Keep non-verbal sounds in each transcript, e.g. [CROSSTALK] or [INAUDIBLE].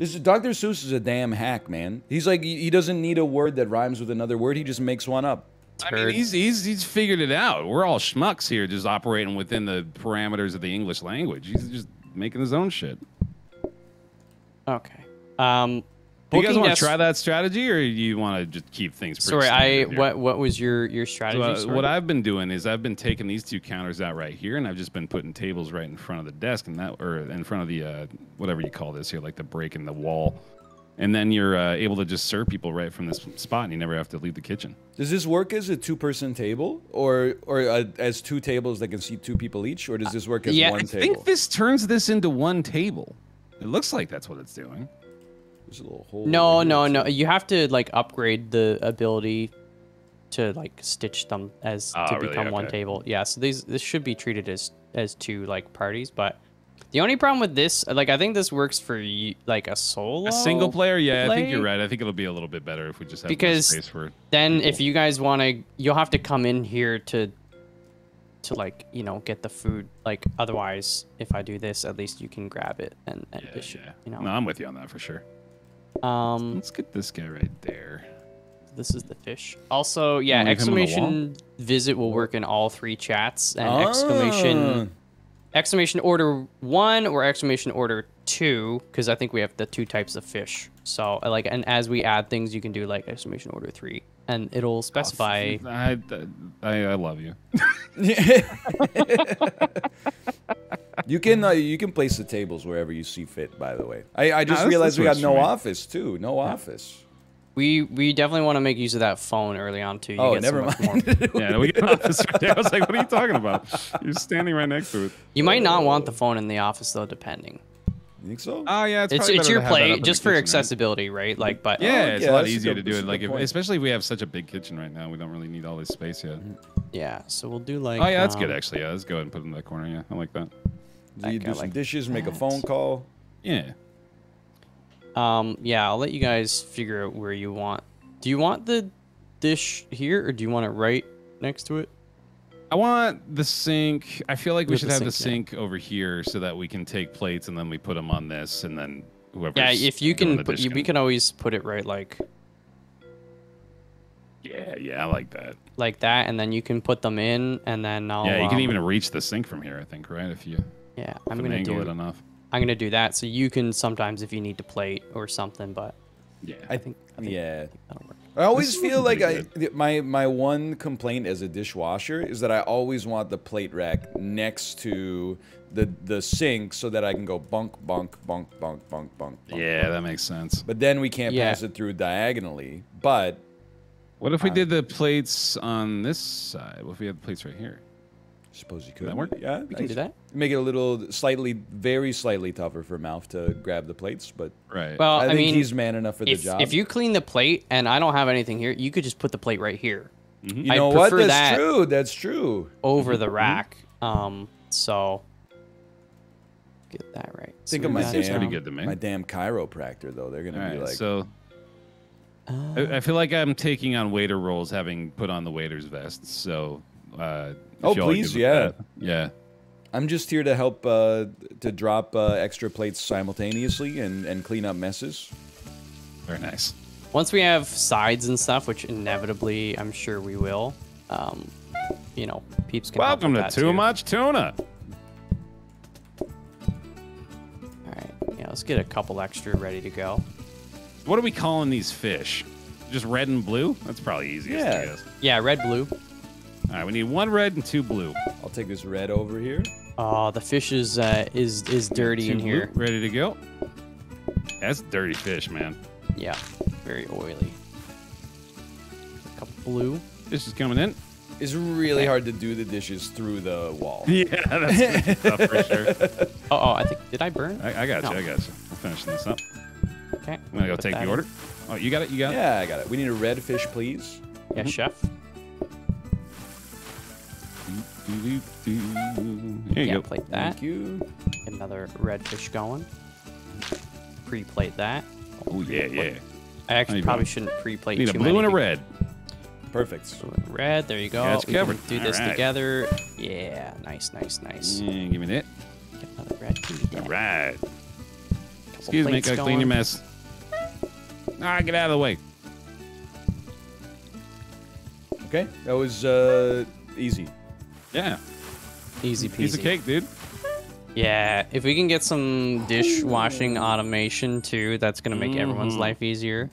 This is, Dr. Seuss is a damn hack, man. He's like he he doesn't need a word that rhymes with another word. He just makes one up. I mean, he's, he's he's figured it out. We're all schmucks here, just operating within the parameters of the English language. He's just making his own shit. Okay. Um, Do you guys want to try that strategy, or you want to just keep things? Pretty Sorry, I here? what what was your your So, strategy? uh, what I've been doing is I've been taking these two counters out right here, and I've just been putting tables right in front of the desk, and that or in front of the uh, whatever you call this here, like the break in the wall, and then you're uh, able to just serve people right from this spot, and you never have to leave the kitchen. Does this work as a two-person table, or or uh, as two tables that can seat two people each, or does this work as yeah, one I table? think this turns this into one table. It looks like that's what it's doing. There's a little hole. No, no, no. You have to like upgrade the ability to like stitch them as Oh, to really? become one table. Yeah, so these this should be treated as as two like parties, but the only problem with this, like I think this works for like a solo. A single player, yeah, I think you're right. I think it'll be a little bit better if we just have more Because space for. Then if you guys want to, you'll have to come in here to to like you know get the food. Like otherwise, if I do this, at least you can grab it and, and Yeah, it should, yeah. you know. No, I'm with you on that for sure. Um, Let's get this guy right there. This is the fish. Also, yeah, Wanna leave him on the exclamation visit will work in all three chats, and Ah. exclamation exclamation order one or exclamation order two, because I think we have the two types of fish. So like, and as we add things, you can do like exclamation order three, and it'll specify. I, I, I love you. [LAUGHS] [LAUGHS] [LAUGHS] You can uh, you can place the tables wherever you see fit. By the way, I, I just that's- realized we got no office too. No office. We we definitely want to make use of that phone early on too. You Oh, get so never mind. [LAUGHS] Yeah, we get an office right there. I was like, what are you talking about? You're standing right next to it. You might not want the phone in the office though, depending. You think so? Oh, yeah, it's It's it's your to have that up play just for kitchen, accessibility, right? Like, but Yeah, Oh, it's yeah, a lot that's a easier good- to do it. Like, if, especially if we have such a big kitchen right now, we don't really need all this space yet. yeah. So we'll do like. Oh yeah, that's good um, actually. Yeah, let's go ahead and put it in that corner. Yeah, I like that. Do you do some like dishes, make a phone call? Yeah. Um, yeah, I'll let you guys figure out where you want. Do you want the dish here, or do you want it right next to it? I want the sink. I feel like we With should the have the sink, sink over here so that we can take plates and then we put them on this and then whoever. Yeah, if you can, put, you, we can always put it right like Yeah, yeah, I like that. like that, and then you can put them in, and then I'll. yeah, you can um, even reach the sink from here. I think, right? If you Yeah, I'm gonna angle do. it enough. I'm gonna do that, so you can sometimes if you need to plate or something, but Yeah. I think, I think Yeah. that'll work. I always feel like I pretty my my one complaint as a dishwasher is that I always want the plate rack next to the the sink so that I can go bunk bunk bunk bunk bunk bunk. bunk yeah, bunk. that makes sense. But then we can't Yeah. pass it through diagonally. But What if we Uh, did the plates on this side? What if we had the plates right here? I suppose you could. that work? Yeah, We can do that. Make it a little slightly, very slightly tougher for Malf to grab the plates, but Right. Well, I I, think mean, he's man enough for the job. if you clean the plate and I don't have anything here, you could just put the plate right here you I know what? That's that. true. That's true. over Mm-hmm. the rack. Um, so get that right. Think of my damn, pretty good to me. my damn chiropractor though. They're gonna All be right, like, so I, I feel like I'm taking on waiter roles, having put on the waiter's vest. So, uh, if Oh, please, yeah. that- yeah. I'm just here to help uh, to drop uh, extra plates simultaneously and, and clean up messes. Very nice. Once we have sides and stuff, which inevitably I'm sure we will, um, you know, peeps can. help Welcome with to that Too too. Much Tuna. All right, yeah, let's get a couple extra ready to go. What are we calling these fish? Just red and blue? That's probably easiest, I Yeah. guess. Yeah, red, blue. All right, we need one red and two blue. I'll take this red over here. Oh, the fish is uh, is is dirty Two in blue, here. ready to go. That's dirty fish, man. Yeah, very oily. A couple blue. This is coming in. It's really hard to do the dishes through the wall. [LAUGHS] Yeah, that's tough for sure. [LAUGHS] Oh, oh, I think did I burn? I, I got No. you. I got you. I'm finishing this up. Okay. I'm gonna go put take that the in. order. Oh, you got it. You got it. Yeah, I got it. We need a red fish, please. Yeah, chef. Here you Yeah, go. plate that. Thank you. Another red fish going. Pre-plate that. Oh yeah, yeah. I actually probably go. shouldn't pre-plate Need a too blue and many a red. Perfect. Red. There you go. Got you We can covered. Do this All right. together. Yeah, nice, nice, nice. Yeah, give me that. Get another red. Give me that. All right. Excuse me, plates gotta clean your mess. Ah, get out of the way. Okay, that was uh, easy. Yeah, Easy peasy. piece of cake, dude. Yeah, if we can get some dishwashing automation too, that's gonna make everyone's Mhm. life easier.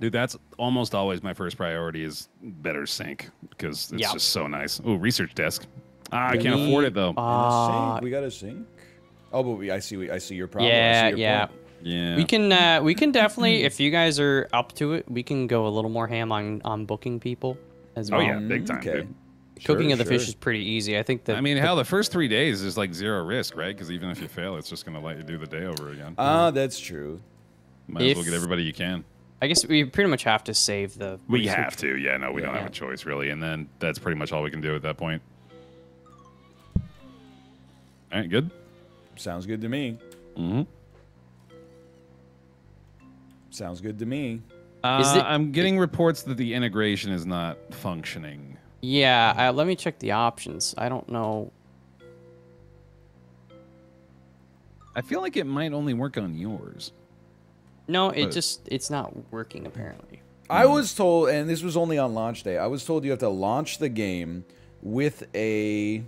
Dude, that's almost always my first priority is better sink because it's Yep. just so nice. Oh, research desk. Ah, I can't afford it though. And a sink. We got a sink. Oh, but we, I see. I see your problem. Yeah, your yeah. point. yeah. We can uh, we can definitely, if you guys are up to it, we can go a little more ham on on booking people as well. Oh, yeah, big time, Okay. dude. Cooking of the fish is pretty easy. I think that. I mean, hell, the first three days is like zero risk, right? Because even if you fail, it's just gonna let you do the day over again. Ah, that's true. Might as well get everybody you can. I guess we pretty much have to save the. We research- have to, yeah. No, we don't Yeah. have a choice really, and then that's pretty much all we can do at that point. All right, good. Sounds good to me. Mm-hmm. Sounds good to me. Uh, I'm getting reports that the integration is not functioning. Yeah, uh, let me check the options. I don't know. I feel like it might only work on yours. No, it But- just it's not working apparently. I was told, and this was only on launch day. I was told you have to launch the game with a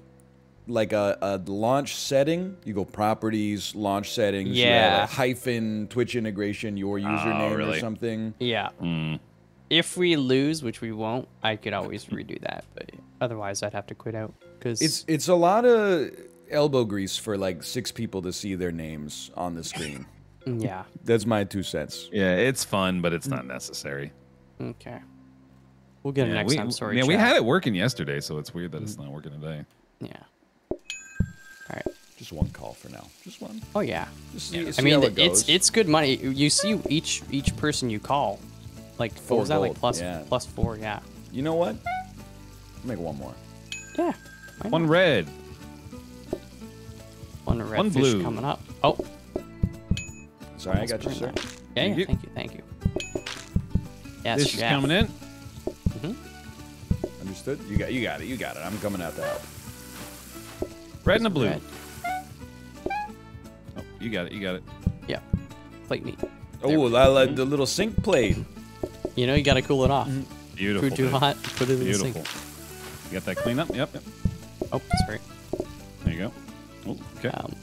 like a, a launch setting. You go properties, launch settings. you add Yeah. a hyphen Twitch integration, your username or really? something. Yeah. Mm. If we lose, which we won't, I could always redo that. But otherwise, I'd have to quit out because It's it's a lot of elbow grease for like six people to see their names on the screen. [LAUGHS] yeah. That's my two cents. Yeah, it's fun, but it's not mm. necessary. Okay. We'll get it yeah, next we, time. Sorry. Yeah, we had it working yesterday, so it's weird that it's mm. not working today. Yeah. All right. Just one call for now. Just one. Oh yeah. Just see, I see mean, how it it's it's good money. You see each each person you call, like Four what was that like plus yeah. plus four? Yeah. You know what? Make one more. Yeah. One red. one red one fish blue. coming up. Oh. Sorry, I got you, sir. Yeah, Thank yeah. you. Thank you. Thank you. Yes, this is coming in. Mm-hmm. Understood? You got you got it. You got it. I'm coming out to help. Red and a blue. Red. Oh, you got it. You got it. Yeah. Plate meat. Oh, I like mm-hmm. the little sink plate. You know, you gotta cool it off. Beautiful. Food too dude. hot, put it in the sink. You got that clean up? Yep. yep. Oh, sorry. There you go. Oh, okay. Um,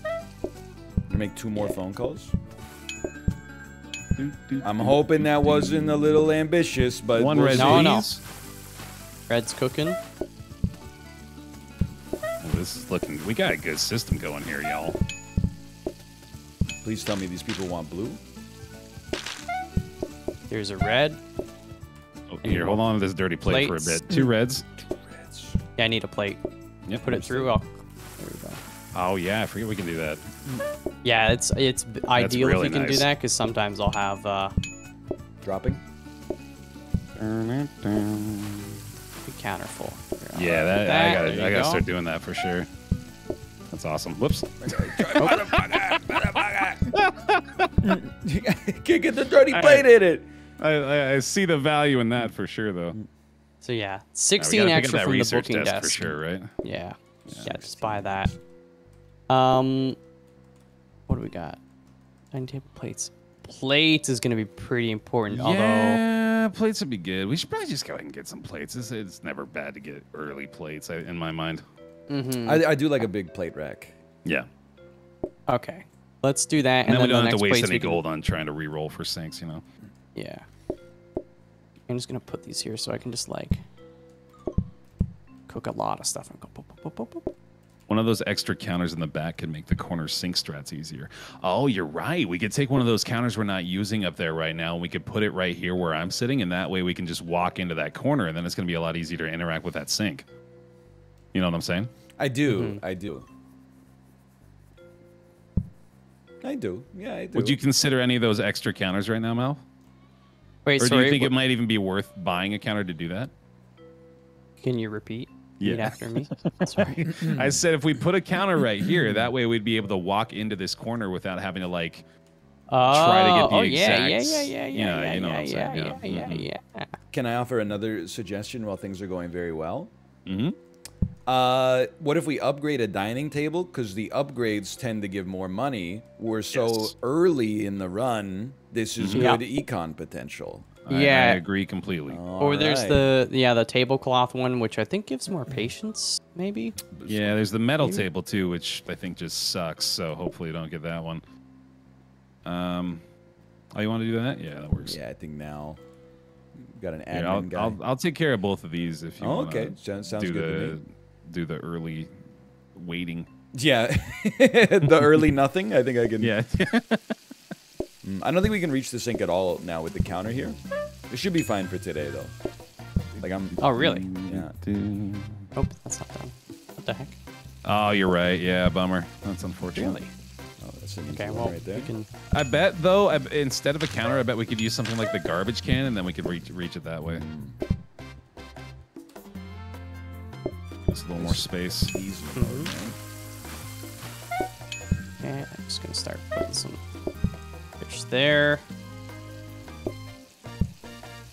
You make two more phone calls. Do, do, I'm hoping that wasn't a little ambitious, but one we'll red, see. No, no. please. Red's cooking. Oh, this is looking. We got a good system going here, y'all. Please tell me these people want blue. There's a red. Oh, here, hold on to this dirty plate for a bit. Two reds. Reds. Yeah, I need a plate. Yep. Put it through. Oh, there we go. Oh yeah, I forget we can do that. Yeah, it's it's b- ideal really if you can nice. do that because sometimes I'll have uh, Dropping. the counter full. Here, Yeah, I'll that, I gotta you I gotta go. start doing that for sure. That's awesome. Whoops. [LAUGHS] Can't [LAUGHS] get the dirty I- plate in it. I, I, I see the value in that for sure, though. So yeah, 16 gotta pick up extra that from the research booking desk desk. for sure, right? Yeah, yeah, just buy that. Um, what do we got? Dining table plates. Plates is gonna be pretty important. Although Yeah, plates would be good. We should probably just go ahead and get some plates. It's, it's never bad to get early plates, I- in my mind. Mhm. I, I do like a big plate rack. Yeah. Okay, let's do that. And, then we don't have next to waste any we can- gold on trying to re-roll for sinks, you know? Yeah. I'm just gonna put these here so I can just like cook a lot of stuff and go. boop, boop, boop, boop, boop. One of those extra counters in the back could make the corner sink strats easier. Oh, you're right. We could take one of those counters we're not using up there right now, and we could put it right here where I'm sitting, and that way we can just walk into that corner, and then it's going to be a lot easier to interact with that sink. You know what I'm saying? I do. Mm-hmm. I do. I do. Yeah, I do. Would you consider any of those extra counters right now, Mel? Wait, Or sorry. do you think wh- it might even be worth buying a counter to do that? Can you repeat? Yeah. Repeat after me. [LAUGHS] Sorry. I said if we put a counter right here, that way we'd be able to walk into this corner without having to like. Try to get the oh, yeah, yeah, yeah, yeah, Yeah, yeah, yeah, you know what yeah, I'm yeah, saying, yeah, yeah. yeah, Mhm. yeah. Can I offer another suggestion while things are going very well? hmm Uh, what if we upgrade a dining table? Because the upgrades tend to give more money. We're so Yes. early in the run. This is Yeah. good econ potential. I, I agree completely. or there's Alright. the yeah the tablecloth one, which I think gives more patience, maybe. Yeah, there's the metal Maybe. table too, which I think just sucks. So hopefully you don't get that one. Um, oh, you want to do that? Yeah, that works. Yeah, I think now got an admin Here, I'll, guy. I'll I'll take care of both of these if you Oh, want. okay. Sounds- sounds do good to the do the early waiting. Yeah, [LAUGHS] the early nothing. I think I can. Yeah. [LAUGHS] Mm, I don't think we can reach the sink at all now with the counter here. It should be fine for today though. Like I'm. Oh really? Yeah. Oh, that's not done. What the heck? Oh, you're right. Yeah, bummer. That's unfortunate. Really? Oh, that's an Okay, well right there. we can. I bet though, I, instead of a counter, I bet we could use something like the garbage can, and then we could reach reach it that way. Just a little more space. Easy Mm-hmm. Okay, I'm just gonna start putting some fish there.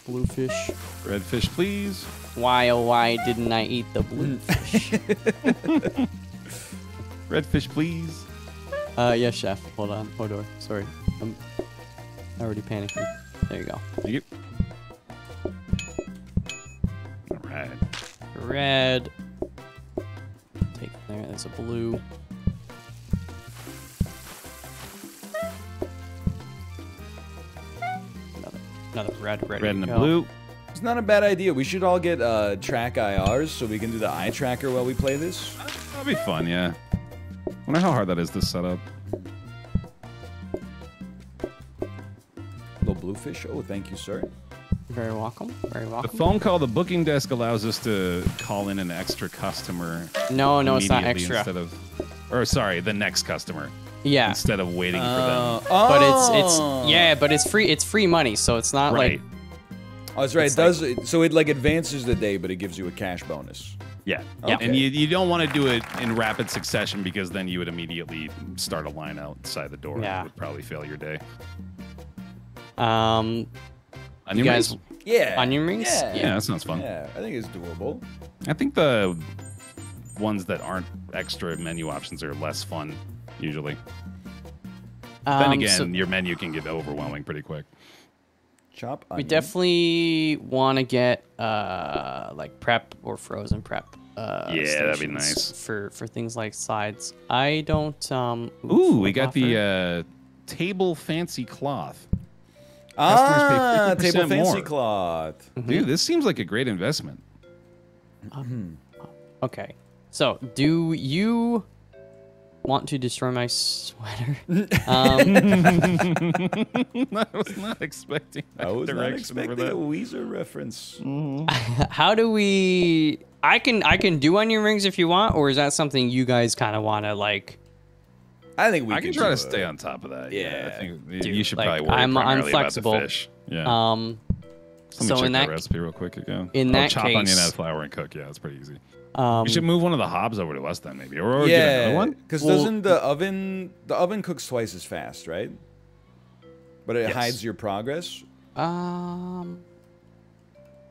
Bluefish. Red fish, please. Why oh why didn't I eat the bluefish? [LAUGHS] Red fish, please. uh, yes, chef. Hold on. Hodor. Sorry, I'm already panicking. There you go. Thank you. All right. Red. Take there. There's a blue. Another, another red. Ready Red and a blue. It's not a bad idea. We should all get uh, TrackIRs so we can do the eye tracker while we play this. That'd be fun, yeah. Wonder how hard that is to set up. Little bluefish. Oh, thank you, sir. Very welcome. Very welcome. The phone call, the booking desk allows us to call in an extra customer. No, no, it's not extra. Instead of, or sorry, the next customer yeah, instead of waiting for Uh, them. but it's oh. it's yeah, but it's free. It's free money, so it's not Right. like Oh, that's right. It does. it so it like advances the day, but it gives you a cash bonus. Yeah. Yeah. And you, you don't want to do it in rapid succession because then you would immediately start a line outside the door. Yeah. It would probably fail your day. um Onion guys- rings? Yeah. onion rings. Yeah. Yeah, that sounds fun. Yeah, I think it's doable. I think the ones that aren't extra menu options are less fun usually. then Um, again, so your menu can get overwhelming pretty quick. Chop. we definitely want to get uh like prep or frozen prep. Uh, Yeah, that'd be nice. for for things like sides. I don't. Um, Ooh, we got offer. the uh, table fancy cloth. Customers pay ah table fancy more. cloth. Dude, this seems like a great investment. Okay. So, do you want to destroy my sweater? [LAUGHS] um, I was not expecting that I was not expecting for a that. Weezer reference. [LAUGHS] how do we? I can I can do onion rings if you want, or is that something you guys kind of want to like? I think we I can could try do to stay on top of that. Yeah. I think Dude, you should like, probably worry I'm- I'm flexible. about the fish. Yeah. Um, Let me so check in that that recipe real quick again. in oh, that chop onion, case- add flour, and cook. Yeah, it's pretty easy. Um, we should move one of the hobs over to us then, maybe, or, or get Yeah, another one. because Well- doesn't the oven the oven cooks twice as fast, right? But it Yes. hides your progress. um,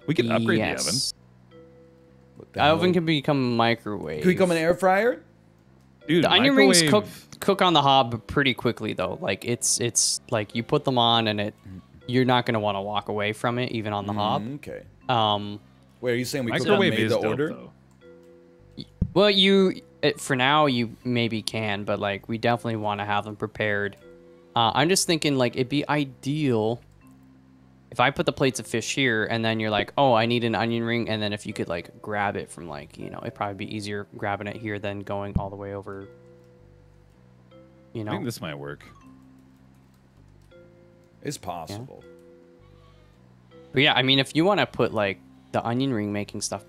We can upgrade yes. oven. the hell? Oven can become a microwave. Can we become an air fryer? the oven. Dude, The onion rings cook cook on the hob pretty quickly though. Like it's it's like you put them on and it you're not gonna want to walk away from it even on the hob. Mm, okay. Um, Wait, are you saying we could Microwave made is the dope, order? though. Well you it, for now you maybe can, but like we definitely want to have them prepared. Uh, I'm just thinking like it'd be ideal if I put the plates of fish here and then you're like, oh, I need an onion ring, and then if you could like grab it from like you know it'd probably be easier grabbing it here than going all the way over. You know, I think this might work. It's possible. But yeah, I mean, if you want to put like the onion ring making stuff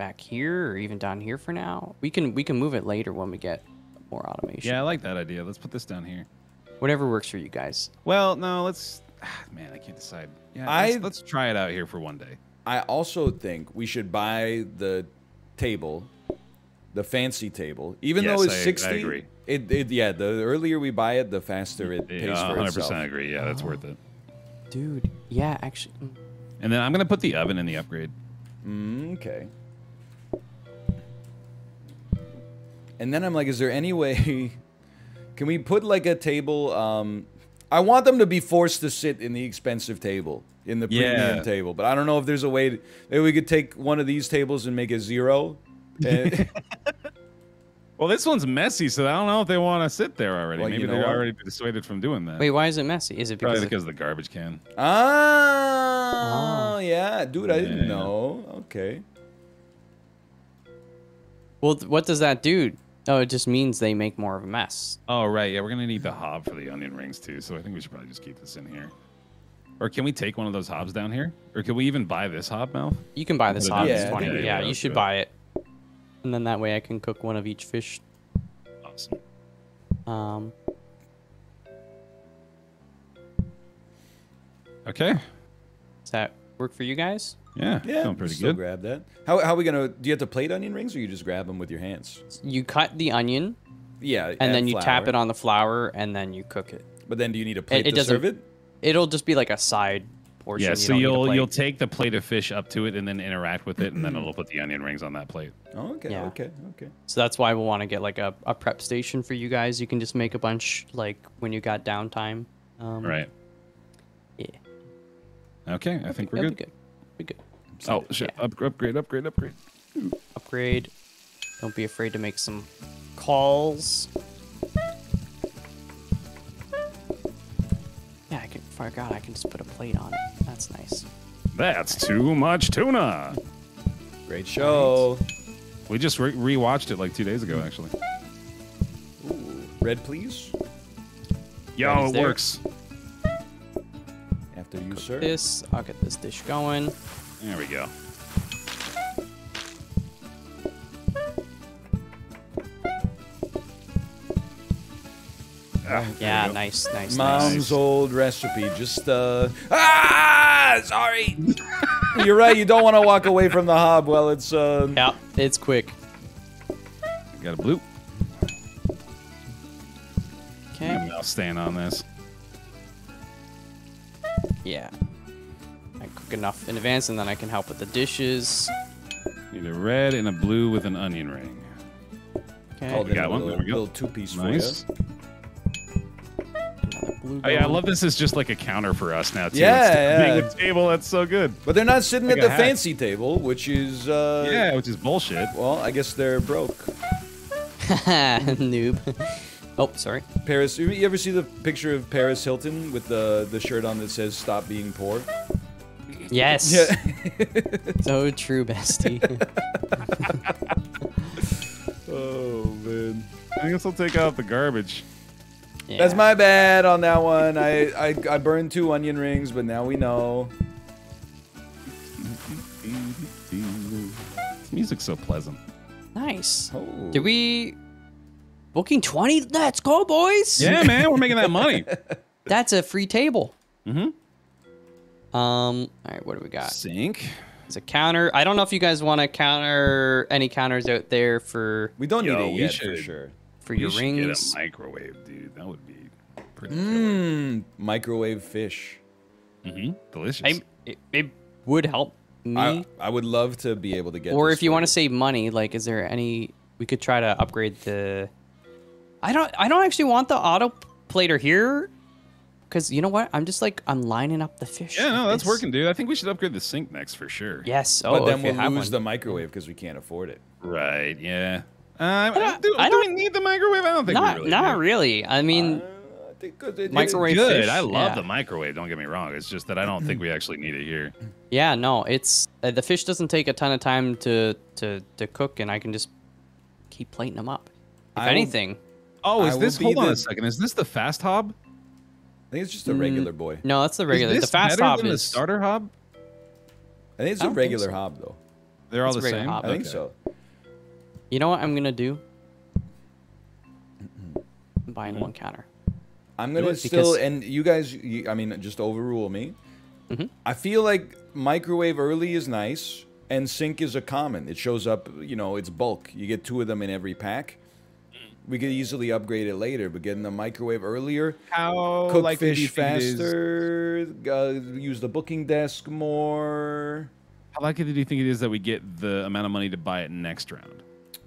back here or even down here for now, we can we can move it later when we get more automation. Yeah, I like that idea. Let's put this down here. Whatever works for you guys. Well, no, let's. ah, Man, I can't decide. Yeah, I- let's, let's try it out here for one day. I also think we should buy the table, the fancy table, even Yes, though it's I- I sixty. agree. It, it yeah. The earlier we buy it, the faster it pays Yeah, for 100% itself. agree. Yeah, that's worth it. Dude, yeah, actually. mm, And then I'm gonna put the oven in the upgrade. Mm, And then I'm like, is there any way? [LAUGHS] Can we put like a table? Um, I want them to be forced to sit in the expensive table, in the premium Yeah. table. But I don't know if there's a way. To, maybe we could take one of these tables and make it zero. [LAUGHS] And, Well, this one's messy, so I don't know if they want to sit there already. Well, Maybe you know they're what? already dissuaded from doing that. Wait, why is it messy? Is it because, Probably because of the garbage can. ah, yeah, dude, I didn't Yeah. know. Okay. well, what does that do? Oh, it just means they make more of a mess. Oh right, yeah, we're gonna need the hob for the onion rings too. So I think we should probably just keep this in here. Or can we take one of those hobs down here? Or can we even buy this hob, Mel? You can buy this hob. in. it's Yeah, 20. think Yeah, we will. you should do it. buy it. And then that way I can cook one of each fish. Awesome. Um, Okay. does that work for you guys? Yeah. Yeah, Feeling pretty still good. grab that. How, how are we gonna? Do you have to plate onion rings, or you just grab them with your hands? You cut the onion Yeah, and add then you tap it on the flour and then you cook it. But then, do you need a plate it to serve it? It'll just be like a side portion. Yeah, so don't need a you'll you'll take the plate of fish up to it and then interact with it, and then it'll [CLEARS THROAT] put the onion rings on that plate. Oh, okay, Yeah. okay, okay. So that's why we'll want to get like a, a prep station for you guys. You can just make a bunch like when you got downtime. Um, Right. Yeah. Okay, I think we're That'll good. Be good. Be good. Oh shit! Yeah. Up, upgrade, upgrade, upgrade. Upgrade. Don't be afraid to make some calls. Yeah, I can. Forgot I can just put a plate on it. That's nice. That's too much tuna. Great show. We just re- rewatched it like two days ago, actually. Ooh, red, please. Yo, Ready's it there. works. After you, sir. This. I'll get this dish going. There we go. Ah, Yeah, we nice, nice, Mom's nice. old recipe. Just uh ah, sorry. [LAUGHS] You're right. You don't want to walk away from the hob while it's uh. Yeah, it's quick. Got a blue. Okay. I'm staying on this. Yeah. I cook enough in advance, and then I can help with the dishes. Need a red and a blue with an onion ring. Okay. Called we got one. little, There we go. little two-piece Nice. for you. Oh, yeah, I love this is just like a counter for us now too. Yeah, Instead of yeah. being a table. That's so good. But they're not sitting Like at the hack. fancy table, which is uh. yeah, which is bullshit. Well, I guess they're broke. [LAUGHS] Noob. [LAUGHS] Oh, sorry. Paris, you you ever see the picture of Paris Hilton with the the shirt on that says "Stop being poor"? Yes. Yeah. [LAUGHS] So true, bestie. [LAUGHS] oh man. I guess I'll take out the garbage. Yeah. That's my bad on that one. I, I I burned two onion rings, but now we know. This music's so pleasant. nice. Oh. Did we booking twenty? Let's go, boys. Yeah, man, we're making that money. [LAUGHS] That's a free table. Mhm. Um. All right. What do we got? Sink. It's a counter. I don't know if you guys want to counter any counters out there for We don't Yo, need it we yet for sure. for You your should rings. Get a microwave, dude. That would be pretty killer. Mmm, microwave fish. Mm-hmm. Delicious. I, it, it would help me. I, I would love to be able to get. or this if you want to save money, like, is there any? We could try to upgrade the. I don't. I don't actually want the auto plater here, because you know what? I'm just like I'm lining up the fish. yeah, no, that's It's- working, dude. I think we should upgrade the sink next for sure. Yes. Oh, But then if you we'll have lose one. the microwave because we can't afford it. Right. Yeah. Uh, don't- do, I do we don't- need the microwave? I don't think Not, we really not do. really. I mean, Uh, I think 'cause it- Microwave It's good. fish, I love yeah. the microwave. Don't get me wrong. It's just that I don't think we actually need it here. yeah, no, it's uh, the fish doesn't take a ton of time to to to cook, and I can just keep plating them up. If I will- anything, Oh, is will this? Hold on the- a second. Is this the fast hob? I think it's just a regular boy. no, that's the regular. Is The fast better hob than the is starter hob. I think it's I a regular so. hob though. They're all It's the same. hob. I think Okay. so. You know what I'm gonna do? I'm buying one counter. I'm gonna still, because- and you guys, you, I mean, just overrule me. Mhm. I feel like microwave early is nice, and sink is a common. It shows up, you know, it's bulk. You get two of them in every pack. We could easily upgrade it later, but getting the microwave earlier, How cook likely do you fish think it is- faster, uh, use the booking desk more. How likely do you think it is that we get the amount of money to buy it next round?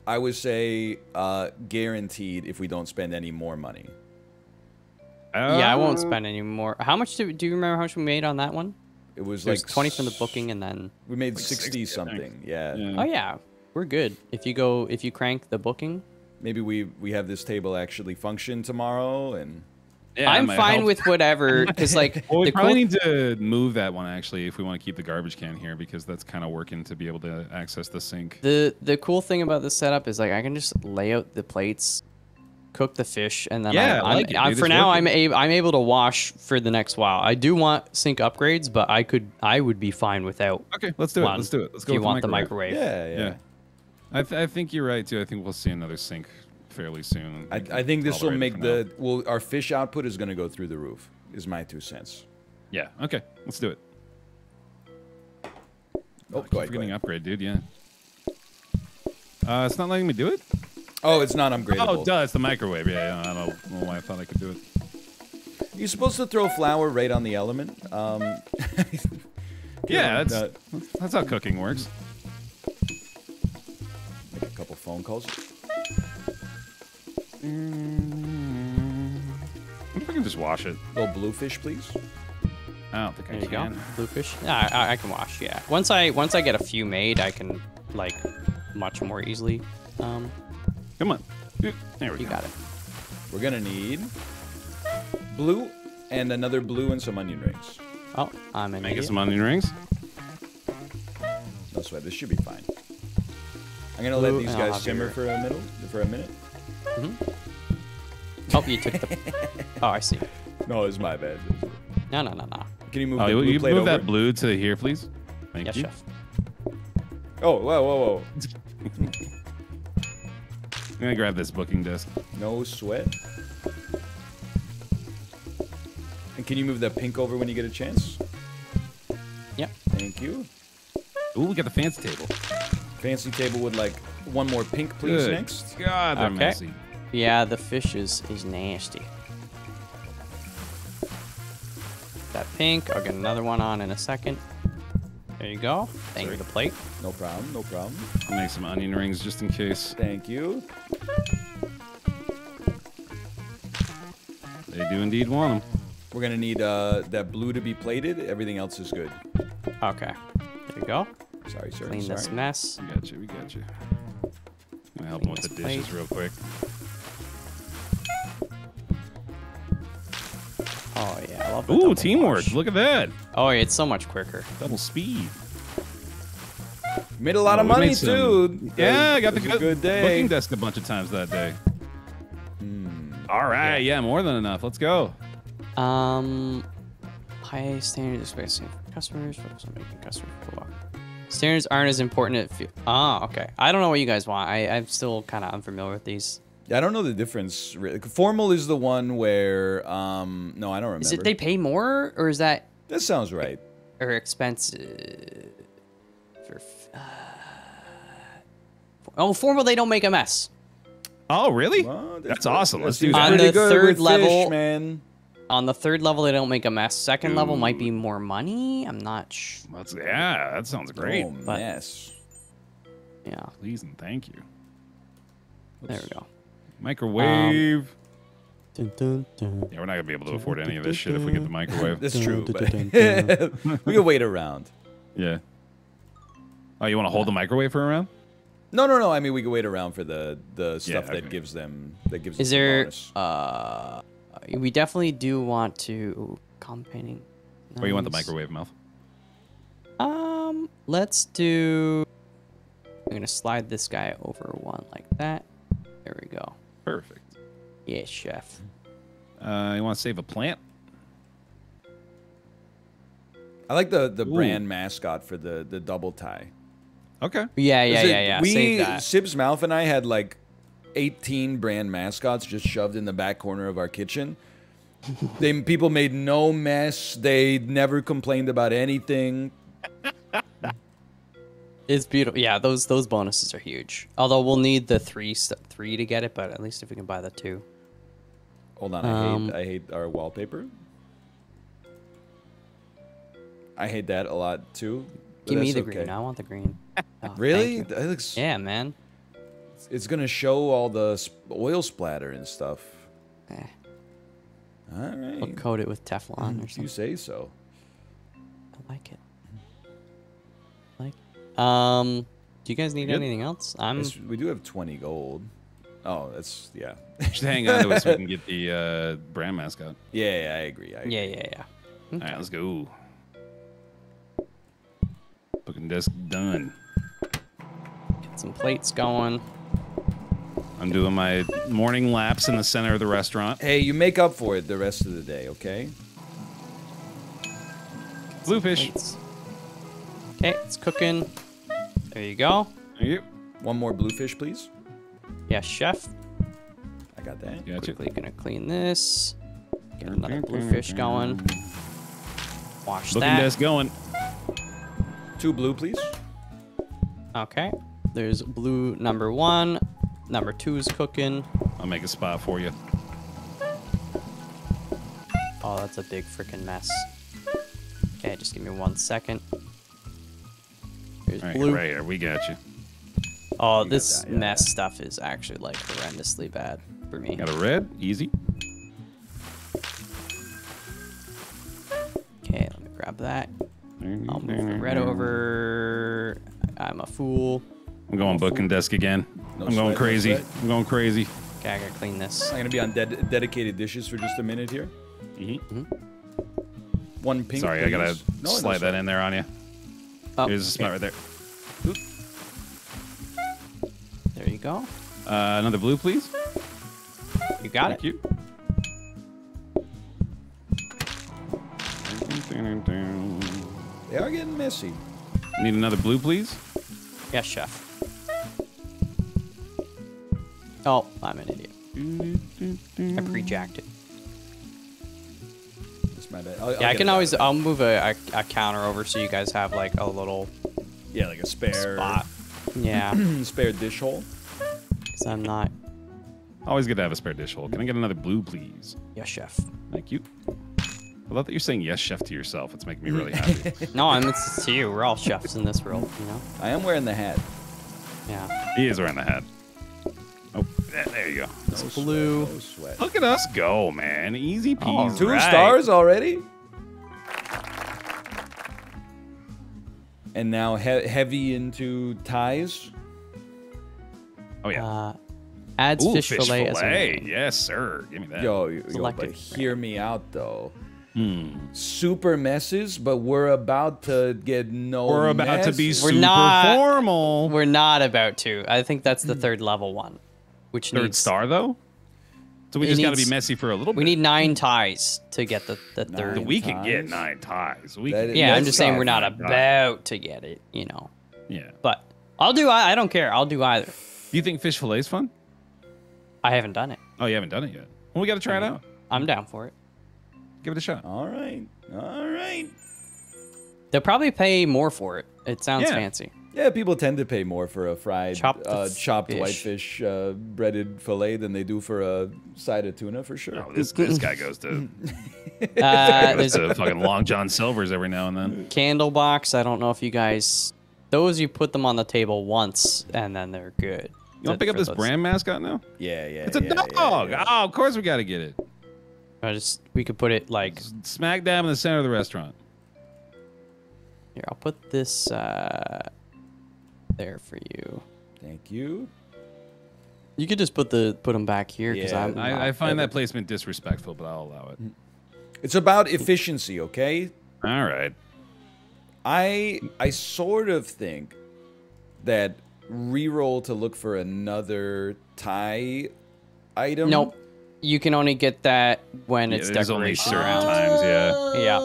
I would say uh, guaranteed if we don't spend any more money. yeah, I won't Uh, spend any more. How much do, do you remember how much we made on that one? It was There's like 20 from the booking and then We made Like 60, 60 something. Yeah. Yeah. Oh yeah, we're good. If you go if you crank the booking, Maybe we we have this table actually function tomorrow and Yeah, I'm fine help. with whatever [LAUGHS] cuz like Well, we the probably cool- need to move that one actually if we want to keep the garbage can here because that's kind of working to be able to access the sink. the the cool thing about this setup is like I can just lay out the plates, cook the fish, and then Yeah, I'm, like I'm, it, I'm- for It's now I'm working. able I'm able to wash for the next while. I do want sink upgrades, but I could I would be fine without. Okay, let's do it. Let's do it. Let's if go you with want the microwave. microwave. yeah, yeah. Yeah. I, th- I think you're right too. I think we'll see another sink fairly soon. I, I think this will make the now. well our fish output is going to go through the roof. Is my two cents. Yeah. Okay. Let's do it. Oh, keep go ahead, go forgetting ahead. upgrade, dude. Yeah. Uh, it's not letting me do it. Oh, it's not upgradable. Oh, duh, it's the microwave. Yeah. I don't know, why I thought I could do it. You're supposed to throw flour right on the element. Um, [LAUGHS] Yeah, that's that's how cooking works. Make a couple phone calls. I wonder I can just wash it. Little bluefish, please. I don't think There I you go, can. bluefish. Yeah, I, I can wash. Yeah, once I once I get a few made, I can like much more easily. Um, Come on. There we go. you go. got it. We're gonna need blue and another blue and some onion rings. Oh, I'm an Make idiot. us some onion rings. No sweat. This should be fine. I'm gonna let Blue, these guys simmer for a minute. For a minute. Oh, you took the. [LAUGHS] Oh, I see. No, it's my bad. No, no, no, no. Can you move Oh, the you, blue you plate move over? that blue to here, please. Thank Yes, you. chef. Oh, whoa, whoa, whoa! [LAUGHS] I'm gonna grab this booking desk. No sweat. And can you move that pink over when you get a chance? Yep. Thank you. Ooh, we got the fancy table. Fancy table with like one more pink, please. Good Next. God, they're Okay. messy. Yeah, the fish is is nasty. That pink. I'll get another one on in a second. There you go. Thank you. The plate. No problem. No problem. I'll make some onion rings just in case. Thank you. They do indeed want them. We're gonna need uh, that blue to be plated. Everything else is good. Okay. There you go. Sorry, sir. Clean Sorry. this mess. We got you. We got you. Gonna help them with the Clean this dishes real quick. Oh yeah, I love the Ooh, teamwork! wash. Look at that. Oh, yeah, it's so much quicker. Double speed. Made a lot Oh, of money made some- too. Yeah, I got the It was a good, good day. booking desk a bunch of times that day. Hmm. All right, yeah. more than enough. Let's go. Um, high standard standards expecting customers focus on making customers feel welcome. Standards aren't as important. If you, ah, okay. I don't know what you guys want. I I'm still kind of unfamiliar with these. I don't know the difference. really. Formal is the one where um no, I don't remember. Is it they pay more or is that that sounds right. or expensive for? Uh, oh, formal they don't make a mess. Oh, really? Well, That's awesome. Let's do he's that. On the third with fish, level- man. On the third level, they don't make a mess. Second level might be more money. I'm not sh That's, yeah, that sounds great. Oh, but- mess. Yeah, Please and thank you. there we go. Microwave. Dun, dun, dun. yeah, we're not gonna be able to afford any of this shit if we get the microwave. That's true. dun, but dun, dun, [LAUGHS] we can wait around. Yeah. Oh, you want to hold the microwave for a round? No, no, no. I mean, we can wait around for the the stuff that okay. gives them that gives. Is us the there? bonus. Uh, we definitely do want to comp painting. Or you want the microwave Malf? Um, let's do. I'm gonna slide this guy over one like that. There we go. Perfect. Yes, chef. Uh, you want to save a plant? I like the the Ooh. brand mascot for the the double tie. Okay. Yeah, yeah, Is it- yeah, yeah. We Sib's Malf and I had like 18 brand mascots just shoved in the back corner of our kitchen. they people made no mess. They never complained about anything. It's beautiful. Yeah, those those bonuses are huge. Although we'll need the three three to get it, but at least if we can buy the two. Hold on, I Um, hate I hate our wallpaper. I hate that a lot too. Give me the okay. green. I want the green. Oh, Really? That looks Yeah, man. It's gonna show all the oil splatter and stuff. Eh, All right. we'll coat it with Teflon or If you say so. I like it. Like, um, do you guys need Good. anything else? I'm. Yes, we do have 20 gold. Oh, that's yeah. [LAUGHS] Just hang on to it so we can get the uh, brand mascot. yeah, yeah, I agree. I agree. Yeah, yeah, yeah. All right, let's go. Booking desk done. Get some plates going. I'm doing my morning laps in the center of the restaurant. Hey, you make up for it the rest of the day, okay? Bluefish. Okay, it's cooking. There you go. Thank you. One more bluefish, please. Yes, chef. I got that. Gotcha. Quickly gonna clean this. Get another bluefish going. Wash Booking that. desk going. Two blue, please. Okay. There's blue number one. Number two is cooking. I'll make a spot for you. Oh, that's a big freaking mess. Okay, just give me one second. Here's All right, blue. right here. We got you. Oh, this that, yeah. mess stuff is actually like horrendously bad for me. Got a red. Easy. Okay, let me grab that. I'll move the red over. I'm a fool. I'm going booking desk again. No I'm going no crazy. sweat. I'm going crazy. Okay, I gotta clean this. I'm gonna be on ded- dedicated dishes for just a minute here. Mhm. One pink. Sorry, I gotta please. No, no slide that in there on you. Oh, Here's a spot right there. there you go. Uh, another blue, please. You got Thank it. you. They are getting messy. Need another blue, please. Yes, chef. Oh, I'm an idiot. I pre-jacked it. That's my bad. I'll- I'll Yeah, I can always. of there. I'll move a, a, a counter over so you guys have like a little yeah, like a spare spot. [CLEARS THROAT] Yeah, spare dish hole. because I'm not. Always good to have a spare dish hole. Can I get another blue, please? Yes, chef. Thank you. I love that you're saying yes, chef, to yourself. It's making me [LAUGHS] really happy. No, I'm. It's to you. We're all chefs in this world, you know. I am wearing the hat. Yeah. he is wearing the hat. Oh, there there you go. Some blue. No sweat. Look at us go, man. Easy peasy. Two Right. stars already. And now he- heavy into ties. Oh yeah. Uh, adds Ooh, fish, fillet, as fillet. main. Yes, sir. Give me that. Yo, yo, but Selected. hear me out though. Hmm. Super messes, but we're about to get no. We're about to be mess. We're super not- formal. We're not about to. I think that's the third level one, which Third needs. star though. So we just got to be messy for a little bit. We bit. need nine ties to get the the third. Nine we can get nine ties. We can, Yeah, I'm just saying we're not Nine ties. about to get it, you know. Yeah. But I'll do. I, I don't care. I'll do either. Do you think fish fillet is fun? I haven't done it. Oh, you haven't done it yet. Well, we got to try it out. I'm down for it. Give it a shot. All right, all right. They'll probably pay more for it. It sounds Yeah. fancy. Yeah, people tend to pay more for a fried, Chopped uh, chopped fish. whitefish uh, breaded fillet than they do for a side of tuna, for sure. Oh, this this guy goes to, [LAUGHS] Uh, goes there's to fucking Long John Silver's every now and then. candle box. I don't know if you guys. Those you put them on the table once and then they're good. You want to pick up this those- brand mascot now? Yeah, yeah. It's a yeah, dog. yeah, yeah. Oh, of course we got to get it. I just we could put it like Smack dab in the center of the restaurant. here. I'll put this uh, there for you. Thank you. You could just put the put them back here because Yeah, I'm. I, I find ever- that placement disrespectful, but I'll allow it. It's about efficiency, okay? All right. I I sort of think that reroll to look for another tie item. Nope. You can only get that when Yeah, it's there's only certain round. times, yeah. Yeah.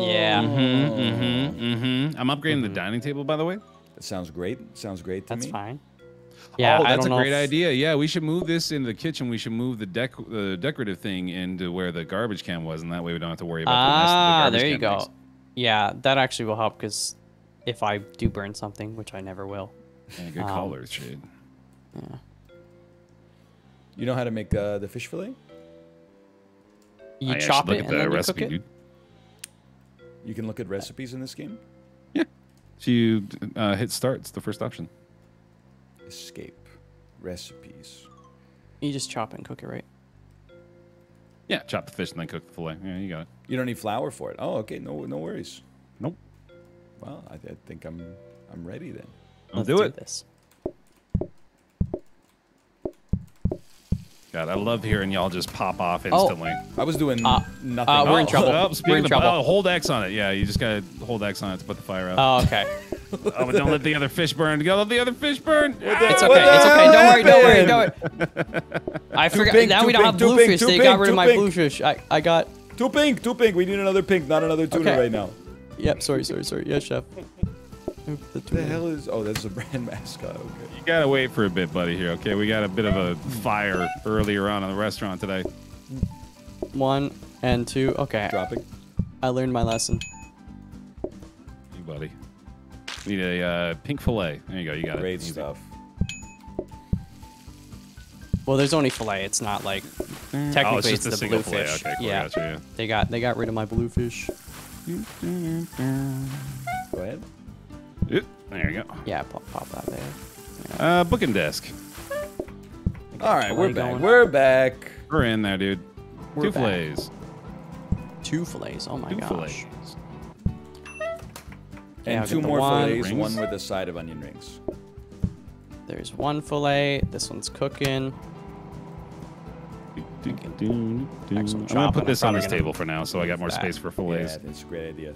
Yeah. Mm-hmm, mm-hmm, mm-hmm. I'm upgrading the dining table, by the way. That sounds great. Sounds great to That's me. fine. Yeah, oh, that's a great if- idea. Yeah, we should move this into the kitchen. We should move the dec the decorative thing into where the garbage can was, and that way we don't have to worry about the mess that the Ah, there you go. makes. Yeah, that actually will help because if I do burn something, which I never will. Yeah, good Um, call there, Shade. Yeah. You know how to make uh, the fish fillet? You I should chop look it at and the then you recipe, cook it. dude. You can look at recipes in this game. Yeah. So you uh, hit start. It's the first option. Escape. Recipes. You just chop and cook it, right? Yeah, chop the fish and then cook the fillet. Yeah, you got it. You don't need flour for it. Oh, okay. No, no worries. Nope. Well, I, I think I'm, I'm ready then. I'll Let's do it. This. God, I love hearing y'all just pop off Oh. instantly. I was doing Uh, nothing. uh, we're in Oh, trouble. Oh, We're in of, trouble. oh, hold X on it. Yeah, you just gotta hold X on it to put the fire out. Oh, okay. [LAUGHS] oh, but don't let the other fish burn. Don't let the other fish burn. It's What okay. the It's okay. hell Don't worry. Don't worry. happened? Don't worry. I forgot. pink, now too we don't pink, have too pink, bluefish. too They pink, got rid too of my pink. bluefish. I I got. Too pink, too pink. We need another pink, not another tuna Okay. right now. Yep. Sorry. Sorry. Sorry. Yes, chef. The The hell is? Oh, that's the [LAUGHS] brand mascot. Okay. You gotta wait for a bit, buddy. Here, okay? We got a bit of a fire earlier on in the restaurant today. One and two. Okay. Dropping. I learned my lesson. Hey, buddy. Need a uh, pink fillet. There you go. You got it. Great stuff. Well, there's only fillet. It's not like oh, technically it's just it's, a the single bluefish. Okay, cool. yeah. Gotcha, yeah. They got they got rid of my bluefish. Go ahead. Oop, There you go. Yeah. Pop, pop that there. Uh, booking desk. All right, we're back. going. We're back. We're in there, dude. We're Two back. fillets. Two fillets. Oh my Two gosh. fillets. And I'll two more one. fillets, Rings. one with a side of onion rings. There's one fillet. This one's cooking. Do, do, do, I'm gonna put this on this table for now, so I got more move that. space for fillets. Yeah, that's a great idea.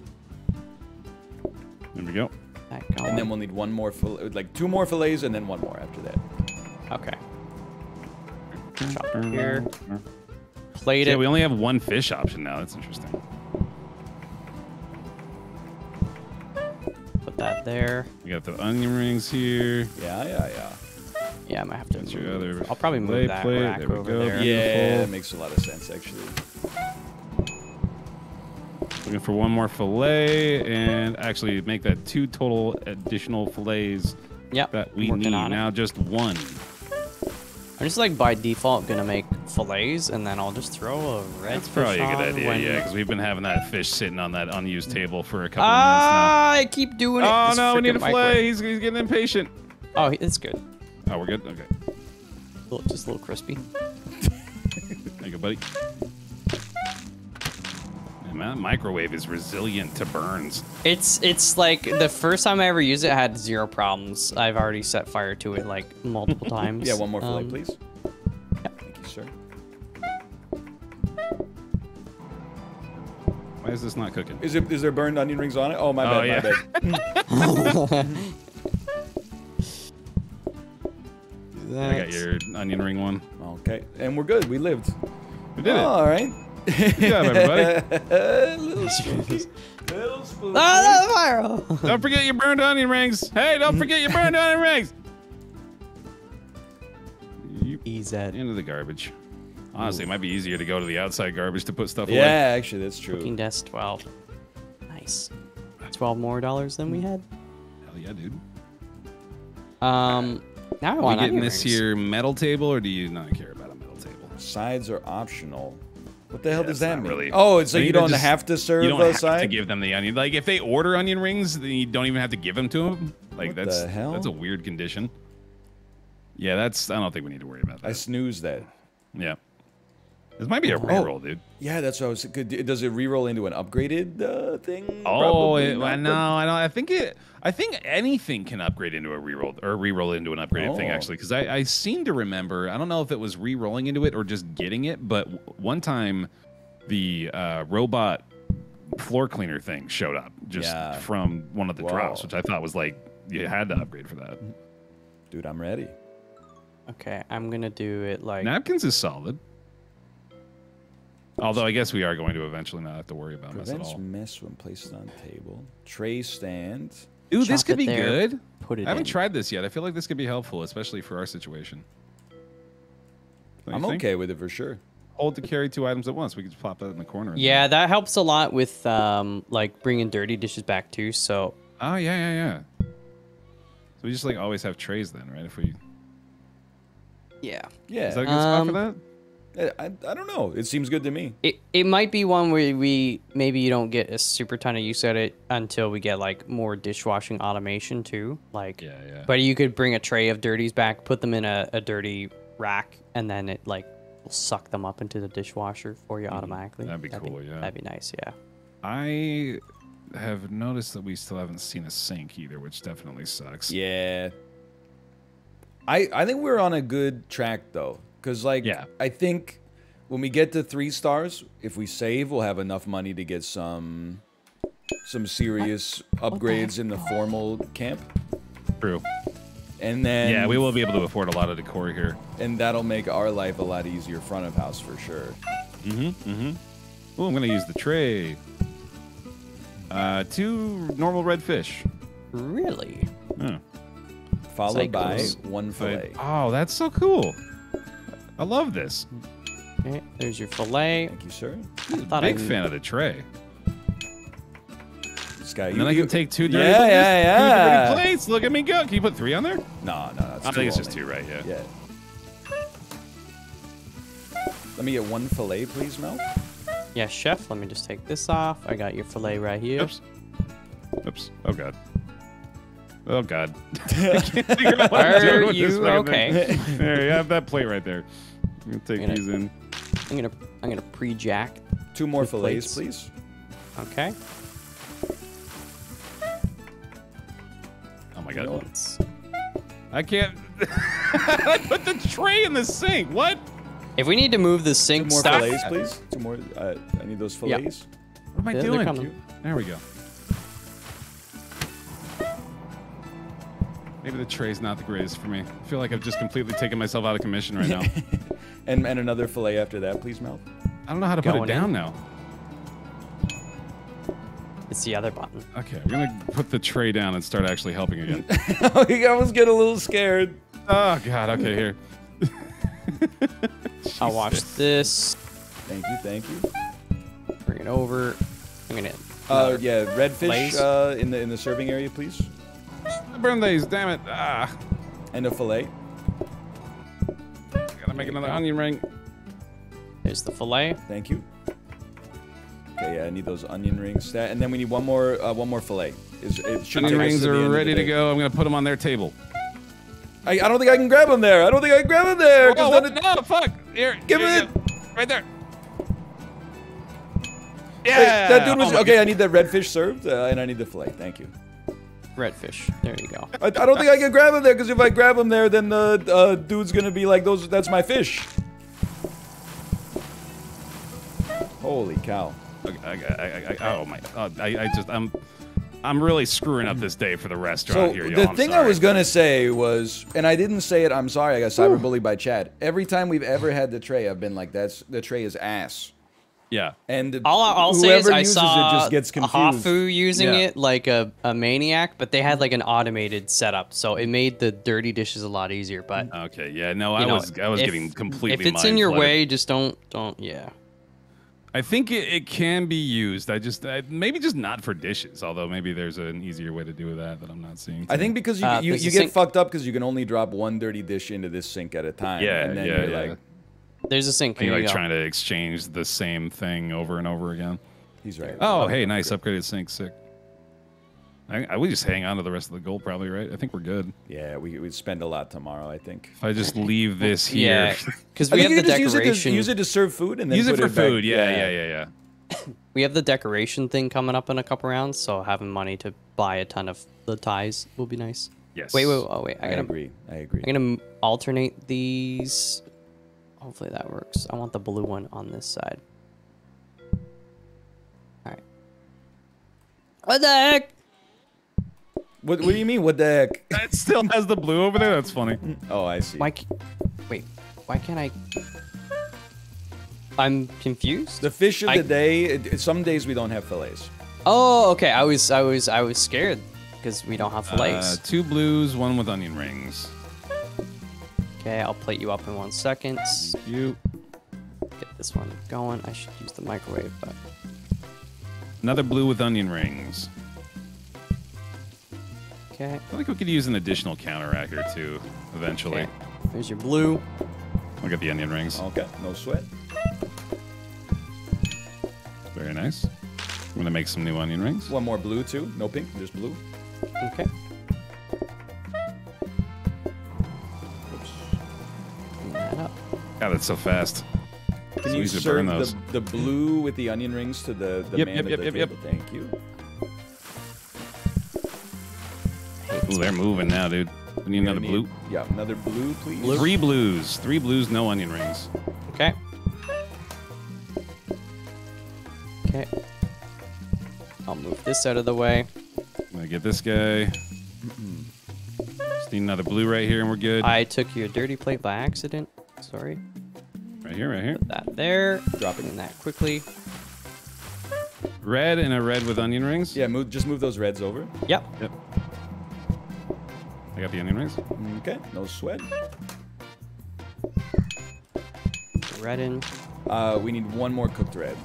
There we go. That going. And then we'll need one more fillet, like two more fillets, and then one more after that. Okay. Chop here. Plate Yeah, it. we only have one fish option now. That's interesting. Put that there. We got the onion rings here. Yeah, yeah, yeah. Yeah, I might have to That's your move. other I'll probably fillet move that plate. rack There over go. there. Yeah, that makes a lot of sense actually. Looking for one more fillet and actually make that two total additional fillets Yep. that we need. Now just one. I'm just like by default gonna make fillets, and then I'll just throw a red. That's probably a good idea, yeah, because we've been having that fish sitting on that unused table for a couple of minutes Ah, I keep doing it. Oh This no, we need a fillet. He's, he's getting impatient. Oh, it's good. Oh, we're good? Okay. Just a little crispy. Thank you buddy. Man, that microwave is resilient to burns. It's it's like the first time I ever used it, I had zero problems. I've already set fire to it like multiple [LAUGHS] times. Yeah, one more fillet, Um, please. Thank you, sir. Why is this not cooking? Is it is there burned onion rings on it? Oh my Oh, bad, yeah. my bad. [LAUGHS] [LAUGHS] I got your onion ring one. Okay, and we're good. We lived. We did it. All right. [LAUGHS] Good job, everybody. little spooky. little spooky. Ah, the fire! don't forget your burned onion rings. Hey, don't forget your burned onion rings. You Ease that. into the garbage. Honestly, it might be easier to go to the outside garbage to put stuff away. Yeah, actually, that's true. Cooking desk 12. Nice. 12 more dollars than we had. Hell yeah, dude. Um, now I Are we getting this rings. here metal table, or do you not care about a metal table? Sides are optional. What the hell Yeah, does that mean? really- Oh, it's I like you don't just- have to serve You don't a have side. to give them the onion. Like if they order onion rings, then you don't even have to give them to them. Like What that's the hell? that's a weird condition. Yeah, that's. I don't think we need to worry about that. I snooze that. yeah, this might be a Oh. reroll, dude. Yeah, that's what I was. Could, does it re-roll into an upgraded uh, thing? Oh, Probably it, not, no, but- I don't. I think it. I think anything can upgrade into a reroll or reroll into an upgraded thing Oh. actually, because I, I seem to remember. I don't know if it was re-rolling into it or just getting it, but one time the uh, robot floor cleaner thing showed up just Yeah. from one of the drops, which I thought was like you had to upgrade for that. Dude, I'm ready. Okay, I'm gonna do it like. Napkins is solid. Although I guess we are going to eventually not have to worry about mess at Prevents all. mess when placed on table. Tray stand. Ooh, this could be there, good. Put it I haven't in. tried this yet. I feel like this could be helpful, especially for our situation. I'm think? okay with it for sure. Hold to carry two items at once. We could just plop that in the corner. Yeah, that helps a lot with um like bringing dirty dishes back too. So Oh yeah, yeah, yeah. So we just like always have trays then, right? If we yeah, Yeah. is that a good spot for Um, that? I, I, I don't know. It seems good to me. It it might be one where we maybe you don't get a super ton of use at it until we get like more dishwashing automation too. Like Yeah, yeah. But you could bring a tray of dirties back, put them in a, a dirty rack, and then it like will suck them up into the dishwasher for you mm-hmm. automatically. That'd be cool, yeah. That'd be nice, yeah. I have noticed that we still haven't seen a sink either, which definitely sucks. Yeah. I I think we're on a good track though, because like Yeah. I think when we get to three stars, if we save, we'll have enough money to get some some serious upgrades in the formal camp, True. and then yeah, we will be able to afford a lot of decor here. and that'll make our life a lot easier front of house for sure. Mm-hmm. Mm-hmm. Oh, I'm gonna use the tray. Uh, two normal red fish. Really? Oh. Followed by one fillet. oh, that's so cool. I love this. Okay, there's your fillet. Thank you, sir. Thought Big I- fan of the tray. This guy, And you, then I you- can take two dirty, Yeah, plates, yeah, two yeah. dirty plates. Look at me go. Can you put three on there? No, no, that's I think it's just two, right? Yeah. Yeah. Let me get one fillet, please, Mel. Yeah, chef, let me just take this off. I got your fillet right here. Oops. Oops. Oh god. Oh god. [LAUGHS] [LAUGHS] I can't figure out what I'm doing Are with this you fucking okay? thing. There, you have that plate right there. I'm gonna take I'm gonna- these in. I'm gonna I'm gonna pre-jack. Two more fillets, plates. please. Okay. Oh my god. Let's- I can't. I [LAUGHS] put the tray in the sink. What? If we need to move the sink, Two sink more stuff, fillets, please. Two more. Uh, I need those Yeah. fillets. What am I Yeah, doing? There we go. Maybe the tray's not the greatest for me. I feel like I've just completely taken myself out of commission right now. [LAUGHS] And and another fillet after that, please, Mel. I don't know how to put it Going in. down now. it's the other button. Okay, I'm gonna put the tray down and start actually helping again. [LAUGHS] I almost get a little scared. oh god. Okay, here. [LAUGHS] I'll watch this. Thank you, thank you. Bring it over. I'm gonna. Uh, yeah, redfish uh, in the in the serving area, please, Burn these, damn it. Ah, and a fillet. gotta make another onion ring. There's the fillet. Thank you. Okay, yeah, I need those onion rings. That, and then we need one more uh, one more fillet. Is it Onion rings are end of the ready to go. I'm gonna put them on their table. I, I don't think I can grab them there. I don't think I can grab them there. Oh, what? it- no, fuck. Here, Give here it- go. Right there. Wait, Yeah. that dude was Oh my okay. I need the redfish served, uh, and I need the fillet. Thank you. Redfish. There you go. I, I don't think I can grab him there because if I grab him there, then the uh, dude's gonna be like, "Those, that's my fish." Holy cow! Okay, I, I, I, I, oh my. Uh, I, I just I'm. I'm really screwing up this day for the So restaurant here, y'all. the I'm thing I was gonna say was, and I didn't say it. I'm sorry. I got cyberbullied by Chad. Every time we've ever had the tray, I've been like, "That's the tray is ass." Yeah. And All I- I'll say is whoever I uses saw it just gets a confused. Hafu using Yeah. it like a, a maniac, but they had like an automated setup, so it made the dirty dishes a lot easier. But Okay. Yeah. No, I know, was I was if- getting completely. If it's in your mind-flooded. way, just don't don't. Yeah. I think it, it can be used. I just I, maybe just not for dishes. Although maybe there's an easier way to do that that I'm not seeing. I think because you Uh, you, there's you get fucked up because you can only drop one dirty dish into this sink at a time. Yeah, and then yeah, you're yeah. like, There's a sink. You're Here like trying to exchange the same thing over and over again. he's right. Oh, hey, nice upgraded sink. Sick. I, I would just hang on to the rest of the gold, probably, right? I think we're good. Yeah, we we spend a lot tomorrow. I think. If I just leave this here, Yeah, because [LAUGHS] I we think have the can use it, to, decoration. use it to serve food and then use it for back- food. Yeah, yeah, yeah, yeah. [COUGHS] We have the decoration thing coming up in a couple rounds, so having money to buy a ton of the ties will be nice. Yes. Wait, wait, oh wait! I I gotta, agree. I agree. I'm gonna alternate these. Hopefully that works. I want the blue one on this side. All right. What the heck? What, what do you mean? What the heck? [LAUGHS] That still has the blue over there. That's funny. Oh, I see. Why? c- Wait. Why can't I? I'm confused. The fish of I- the day. It, it- some days we don't have fillets. Oh, okay. I was, I was, I was scared because we don't have Uh, fillets. two blues, one with onion rings. Okay, I'll plate you up in one second. You Get this one going. I should use the microwave, but another blue with onion rings. okay. I feel like we could use an additional counteract or two eventually. Okay. There's your blue. I'll get the onion rings. Okay, no sweat. Very nice. I'm gonna make some new onion rings. One more blue too. No pink, just blue. Okay. God, that's so fast. Can So you easy burn serve those. the, the blue with the onion rings to the, the Yep, man yep, at yep, the yep, yep. Thank you. Ooh, they're moving now, dude. We need another need- blue. Yeah, another blue, please. Three blues. Three blues, no onion rings. Okay. Okay. I'll move this out of the way. I'm gonna get this guy. Just need another blue right here, and we're good. I took your dirty plate by accident. Sorry. Right here, right here. That there. Dropping. Clean that quickly. Red and a red with onion rings. Yeah, move. Just move those reds over. Yep. Yep. I got the onion rings. Okay, no sweat. Red in. Uh, we need one more cooked red.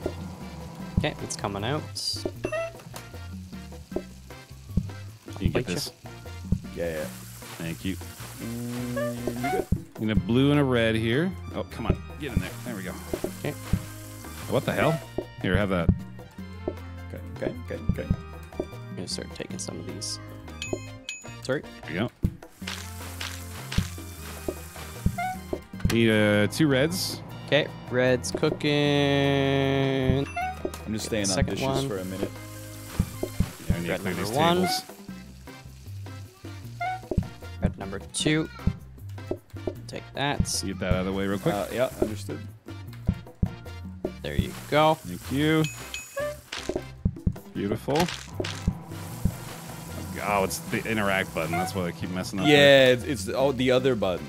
Okay, it's coming out. You get Bite ya. this. Yeah, yeah. Thank you. You good? And a blue and a red here. Oh, come on. Get in there. There we go. Okay. What the hell? Here, have that. Okay, okay, okay, okay. I'm gonna start taking some of these. Sorry. There we go. Need uh, two reds. Okay, red's cooking. I'm just staying on Second dishes one. for a minute. Yeah, I need to Red clear number these one. tables. Red two. Take that. Get that out of the way real quick. Uh, yeah, understood. There you go. Thank you. Beautiful. Oh, it's the interact button. That's why I keep messing up. Yeah, it's, it's oh the other button.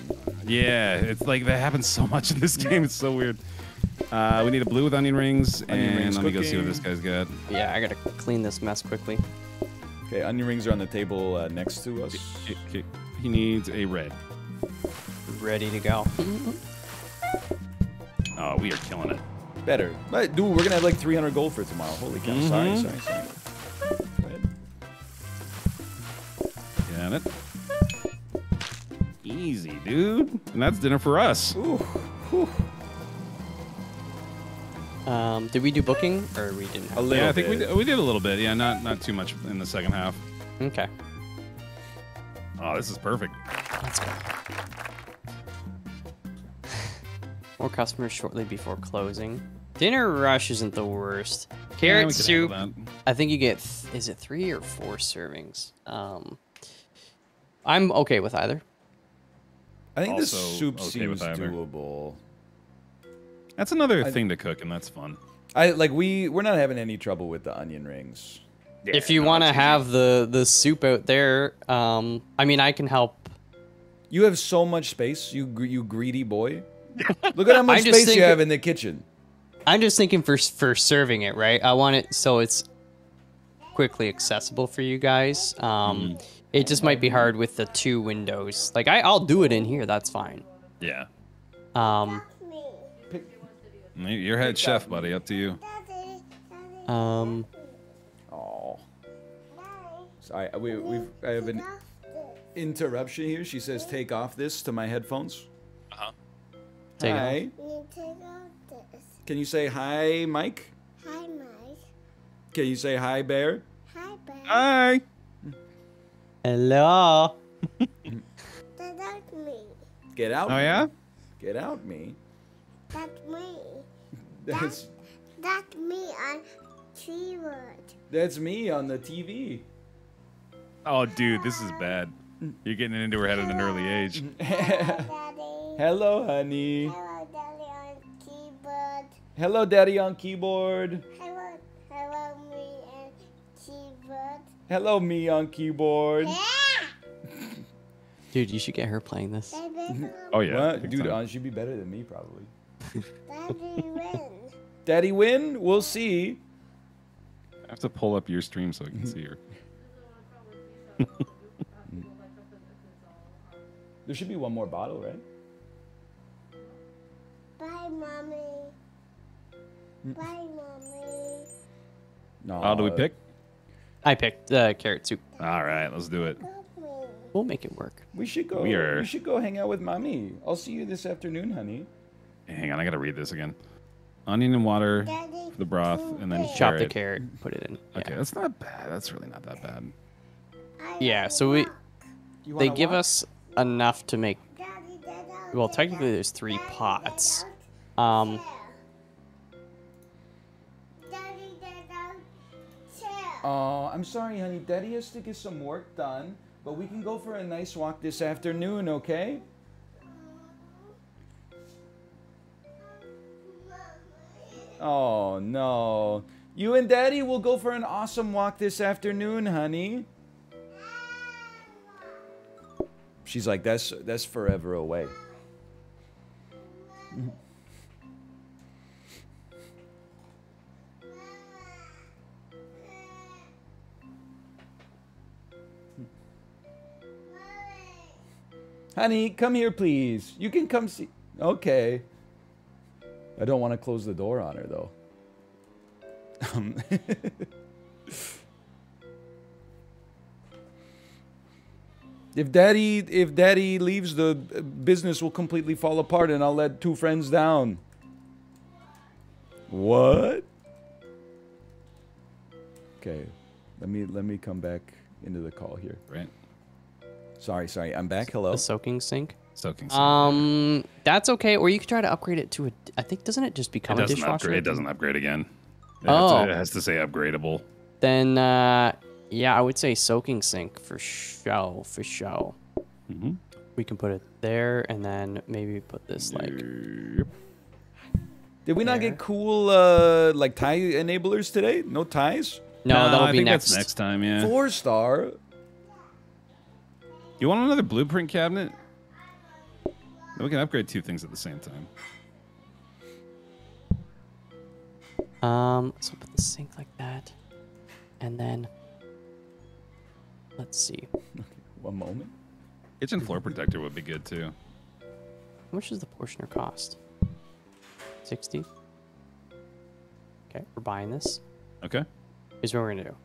Yeah, it's like that happens so much in this game. It's so weird. Uh, we need a blue with onion rings, Onion and rings let me go see what this guy's got. Yeah, I gotta clean this mess quickly. Okay, onion rings are on the table uh, next to us. Okay, okay. He needs a red. Ready to go. Oh, we are killing it. Better, but dude, we're gonna have like 300 gold for tomorrow. Holy cow! Sorry, Mhm. sorry, sorry. Go ahead. Got it. Easy, dude. And that's dinner for us. Ooh, whew. Um, did we do booking or we didn't? Have A little yeah, I think we did, we did a little bit. Yeah, not not too much in the second half. Okay. Oh, this is perfect. Let's go. More customers shortly before closing. Dinner rush isn't the worst. Carrot can soup. I think you get. Th- is it three or four servings? Um, I'm okay with either. I think the Also soup okay seems doable. That's another I- thing to cook, and that's fun. I like we we're not having any trouble with the onion rings. If you no, want to it's easy. have the the soup out there, um, I mean, I can help. You have so much space, you you greedy boy. [LAUGHS] Look at how much I just space you have in the kitchen. I'm just thinking for for serving it, right? I want it so it's quickly accessible for you guys. Um, It just might be hard with the two windows. Like I, I'll do it in here. That's fine. Yeah. Um, You're head chef, buddy. Up to you. um, sorry. We we I have an interruption here. She says, "Take off this to my headphones." Uh-huh. Take it off. take out this. Can you say hi, Mike? Hi, Mike. Can you say hi, Baer? Hi, Baer. Hi. hello. [LAUGHS] That's me. Get out. Oh me. yeah. Get out, me. That's me. [LAUGHS] That's That's me on keyboard. that's me on the TV. Oh, dude, this is bad. You're getting into her head at an early age. Daddy. [LAUGHS] Hello, honey. Hello, Daddy on keyboard. Hello, Daddy on keyboard. Hello, hello, me and keyboard. Hello, me on keyboard. Dude, you should get her playing this. Oh yeah. What? Dude, time. uh, she'd be better than me, probably. Daddy win. Daddy win? We'll see. I have to pull up your stream so I can see her. There should be one more bottle, right? Bye, mommy. Bye, mommy. No. Oh, do we pick? I picked uh, carrot soup. All right, let's do it. We'll make it work. We should go. We are- We should go hang out with mommy. I'll see you this afternoon, honey. Hang on, I gotta read this again. Onion and water Daddy, for the broth, and then Chop the carrot. carrot, put it in. Yeah. Okay, that's not bad. That's really not that bad. I Yeah, so we they give walk? us enough to make. Daddy, Daddy, Well, technically, there's three pots. Um, Daddy, Daddy, chair. Oh, I'm sorry, honey. Daddy has to get some work done, but we can go for a nice walk this afternoon, okay? Oh, no. You and Daddy will go for an awesome walk this afternoon, honey. She's like, that's that's forever away. Honey, come here, please. You can come see. Okay. I don't want to close the door on her, though. Um, [LAUGHS] if daddy if daddy leaves the business will completely fall apart and i'll let two friends down what okay let me let me come back into the call here Right? sorry sorry i'm back hello the soaking sink. Soaking. Um, that's okay. Or you could try to upgrade it to a. I think doesn't it just it become a doesn't dishwasher? upgrade. It doesn't upgrade again. It Oh. has to, it has to say upgradable. Then, uh, yeah, I would say soaking sink for show, for show. Mm-hmm. We can put it there, and then maybe put this like. Yep. did we not There. get cool uh like tie enablers today no ties No, that'll I be think next. That's next time, yeah. four star You want another blueprint cabinet? Then we can upgrade two things at the same time. Um, so put the sink like that, and then. Let's see. [LAUGHS] one moment Kitchen floor protector would be good too. How much does the portioner cost? 60? Okay, we're buying this. Okay. Here's what we're gonna do.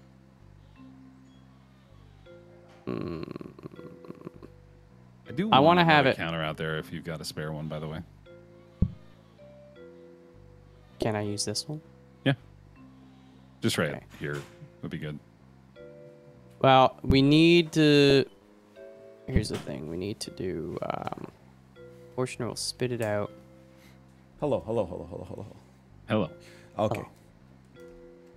I do. I want wanna have another it- counter out there if you've got a spare one, by the way. Can I use this one? Yeah. Just right Okay. here would be good. Well, we need to. Here's the thing. We need to do. Um, portioner will spit it out. hello hello hello hello hello Hello. okay Oh.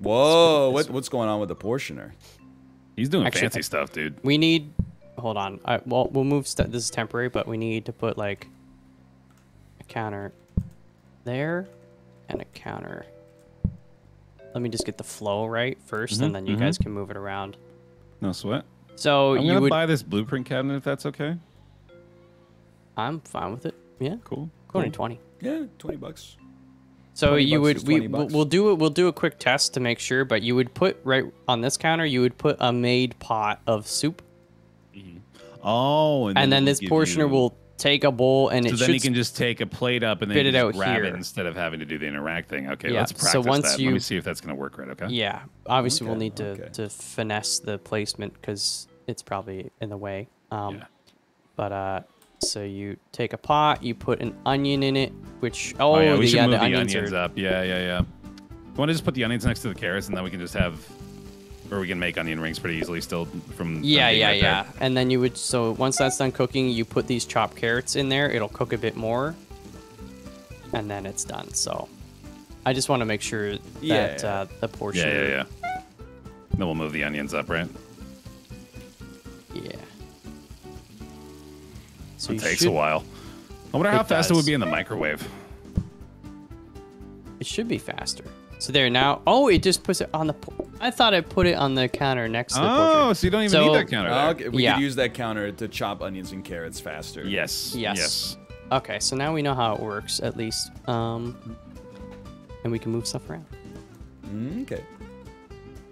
whoa this what, what's going on with the portioner He's doing Actually, fancy stuff, dude. We need. Hold on. I, well, we'll move. St- this is temporary, but we need to put like a counter there and a counter. Let me just get the flow right 1st Mhm, and then you mhm. guys can move it around. No sweat. So I'm you gonna would. buy this blueprint cabinet if that's okay. I'm fine with it. Yeah, Cool. twenty cool. twenty. yeah 20 bucks So 20 you bucks would we we'll, bucks. we'll do it. We'll do a quick test to make sure. But you would put right on this counter. You would put a made pot of soup, mm-hmm. Oh, and, and it then this portioner you- will take a bowl and So it then he can just take a plate up and then you it out grab it here. instead of having to do the interact thing. Okay, Yeah, let's so practice once that. Let you- me see if that's gonna work right. Okay. Yeah, obviously we'll need to, okay. to finesse the placement because it's probably in the way. Um, Yeah. But uh, so you take a pot, you put an onion in it, which oh, Oh, yeah, we the, should yeah, move the the onions, onions, are, up. Yeah, yeah, yeah. You want to just put the onions next to the carrots, and then we can just have, or we can make onion rings pretty easily still from. Yeah, yeah, right yeah. there. And then you would so once that's done cooking, you put these chopped carrots in there. It'll cook a bit more, and then it's done. So I just want to make sure that Yeah. uh, the portion. Yeah, yeah, yeah. Then we'll move the onions up, right? yeah. So It takes a while. I wonder how It fast it would be in the microwave. It should be faster. So there now. Oh, it just puts it on the. I thought I put it on the counter next to the Oh, portrait. so you don't even So- need that counter there. Oh, okay, we Yeah. could use that counter to chop onions and carrots faster Yes. Yes. Yes. Okay, so now we know how it works at least. Um, and we can move stuff around. Mm, okay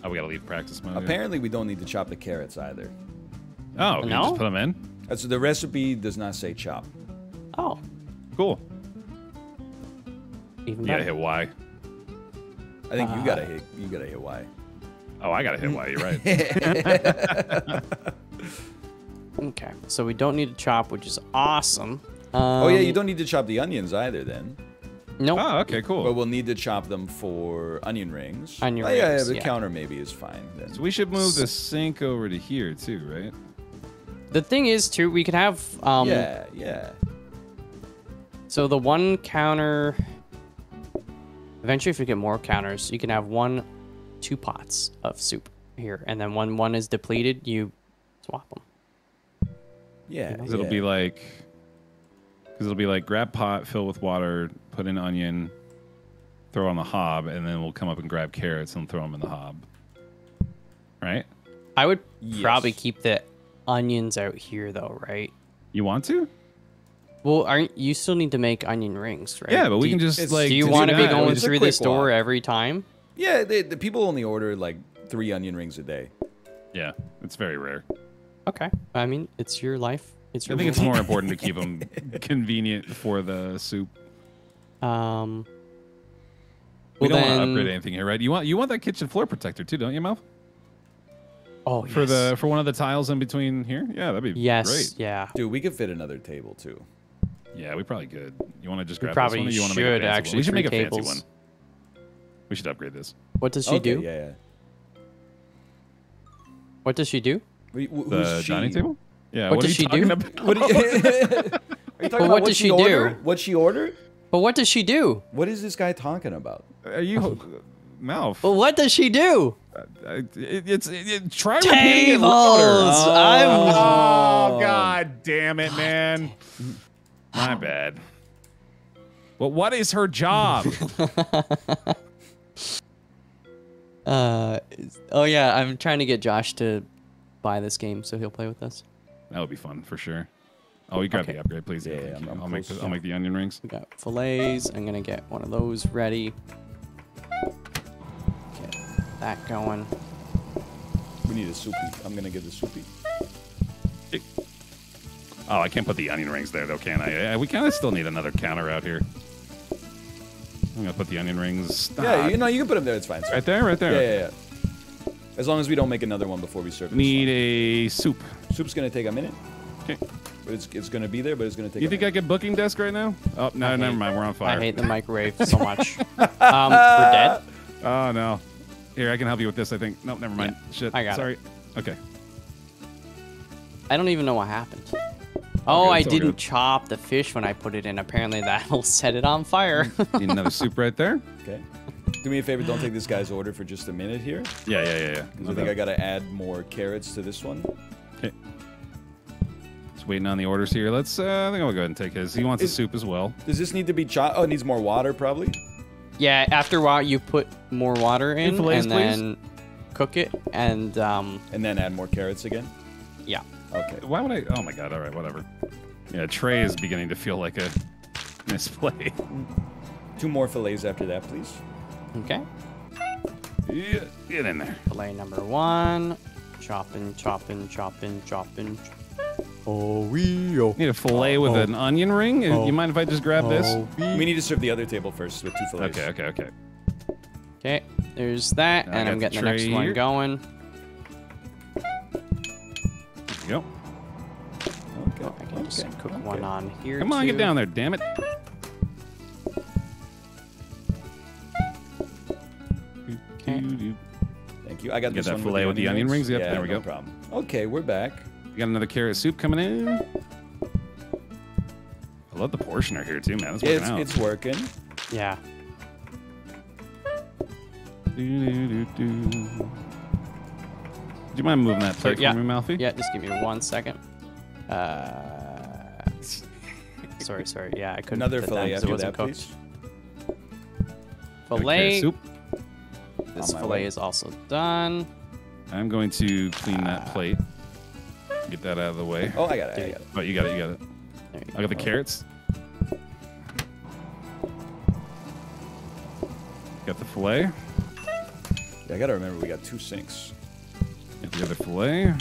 Oh, we gotta leave practice mode. apparently we don't need to chop the carrots either Oh, you No? just put them in. Uh, so the recipe does not say chop Oh, Cool. even You gotta better. hit Y. i think you Uh, gotta hit you gotta hit y Oh, I gotta hit Y. You're right. [LAUGHS] Okay, so we don't need to chop, which is awesome. Um, oh yeah you don't need to chop the onions either then Nope. Oh, okay, cool. But we'll need to chop them for onion rings. Onion Oh, yeah, rings, the yeah. counter maybe is fine. Then. so we should move the sink over to here too, right? The thing is, too, we could have um. yeah, yeah. So the one counter. Eventually, if you get more counters, you can have one, two pots of soup here, and then when one is depleted, you swap them. Yeah, 'Cause it'll yeah. be like, because it'll be like grab pot, fill with water, put in onion, throw on the hob, and then we'll come up and grab carrots and throw them in the hob. Right? I would Yes. probably keep the onions out here, though, right? You want to? Well, aren't you still need to make onion rings, right? Yeah, but we Do can just like. Do you want to be going It's through quick this door every time? Yeah, they, the people only order like three onion rings a day. Yeah, it's very rare. Okay. I mean, it's your life. It's your. I your. think it's more important to [LAUGHS] keep them convenient for the soup. Um. We well don't want to upgrade anything here, right? You want you want that kitchen floor protector too, don't you, Malf? Oh, For yes. the for one of the tiles in between here? Yeah, that'd be Yes. great. Yeah. Dude, we could fit another table too. Yeah, we probably could. You want to just grab We grab probably this one, or you want to should, make a fancy actually, one? We should make a fancy tables. one. We should upgrade this. What does she okay, do? Yeah, yeah. What does she do? We- wh- The who's she? dining table? Yeah. What are does you she talking do? [LAUGHS] about? What do you, [LAUGHS] [LAUGHS] are you talking But about what does she do? ordered? What she ordered? But what does she do? What is this guy talking about? Are you Malf? But what does she do? Uh, it, it's it, it- try repeating it Tables. louder. I'm. Oh god damn it, man! My bad. But what is her job? [LAUGHS] Uh. Oh yeah, I'm trying to get Josh to buy this game so he'll play with us. that would be fun for sure. Oh, you grab Okay. the upgrade, please. Yeah, yeah. I'm- I'm I'll make the, I'll make the onion rings. We got fillets. I'm gonna get one of those ready. Get that going. We need a soupy. I'm gonna get the soupy. Oh, I can't put the onion rings there though, can I? Uh, We kind of still need another counter out here. I'm gonna put the onion rings. Yeah, Ah, you know you can put them there. It's fine. It's right there, right there. Yeah, yeah, yeah. As long as we don't make another one before we serve this Need a soup. Soup's gonna take a minute, Okay. but it's it's gonna be there. But it's gonna take. You a think I minute. get booking desk right now? Oh no, I never hate- mind. We're on fire. I hate the [LAUGHS] microwave so much. um, we're dead. [LAUGHS] Oh no. Here, I can help you with this. I think. Nope, never mind. Shit. I got it. Sorry. Okay. I don't even know what happened. Oh, good, I didn't good. chop the fish when I put it in. Apparently, that'll [LAUGHS] set it on fire. Need another soup right there. Okay. Do me a favor. Don't take this guy's order for just a minute here. Yeah, yeah, yeah, yeah. Because I think I gotta add more carrots to this one. Okay. Just waiting on the orders here. Let's. Uh, I think I'll go ahead and take his. He wants a soup as well. Does this need to be chopped? Oh, it needs more water probably. yeah, after a while, you put more water in fillets, and please? then cook it. And um, And then add more carrots again. yeah, Okay. Why would I? Oh my god! All right, whatever. Yeah, tray is beginning to feel like a [LAUGHS] misplay. Two more fillets after that, please. okay. Yeah, get in there. Fillet number one. Chopping, chopping, chopping, chopping. Oh, we oh. Need a fillet with Oh. an onion ring. Oh. You mind if I just grab this? We need to serve the other table first with two fillets. Okay, okay, okay. Okay, there's that, I and I'm getting the next one here. going. There you go. Okay. I can just okay, cook okay. one on here. Come on, get down there, damn it. Eh. Okay. Thank you. I got Get this that one fillet with the onion rings? Yep, yeah, there we no go. problem. Okay, we're back. got another carrot soup coming in. I love the portioner here too, man. That's working It's out. it's working. Yeah. Do-do-do-do. Do you mind moving that plate yeah. for me, Malfi? Yeah, just give me one second. Uh, sorry, sorry. Yeah, I couldn't. Another put that fillet 'cause it after wasn't that, cooked. please. Got a carrot Fillet. soup. This fillet way. is also done. I'm going to clean that plate. Get that out of the way. Oh, I got it. I got it. Oh, you got it. You got it. You I got the carrots. Got the fillet. Yeah, I gotta remember we got two sinks. Got the other fillet.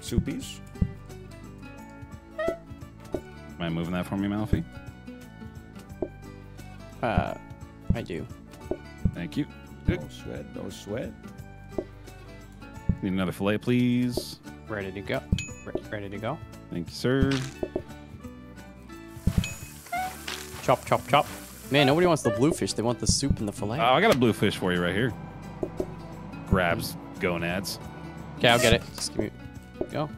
Soupies. Am I moving that for me, Malfi? go. Uh, I do. Thank you. No sweat. No sweat. Need another fillet, please. Ready to go. Re- ready to go. Thank you, sir. Chop, chop, chop. Man, nobody wants the bluefish. They want the soup and the fillet. Oh, I got a bluefish for you right here. Grabs gonads. Okay, I'll get it. Just give me. Go.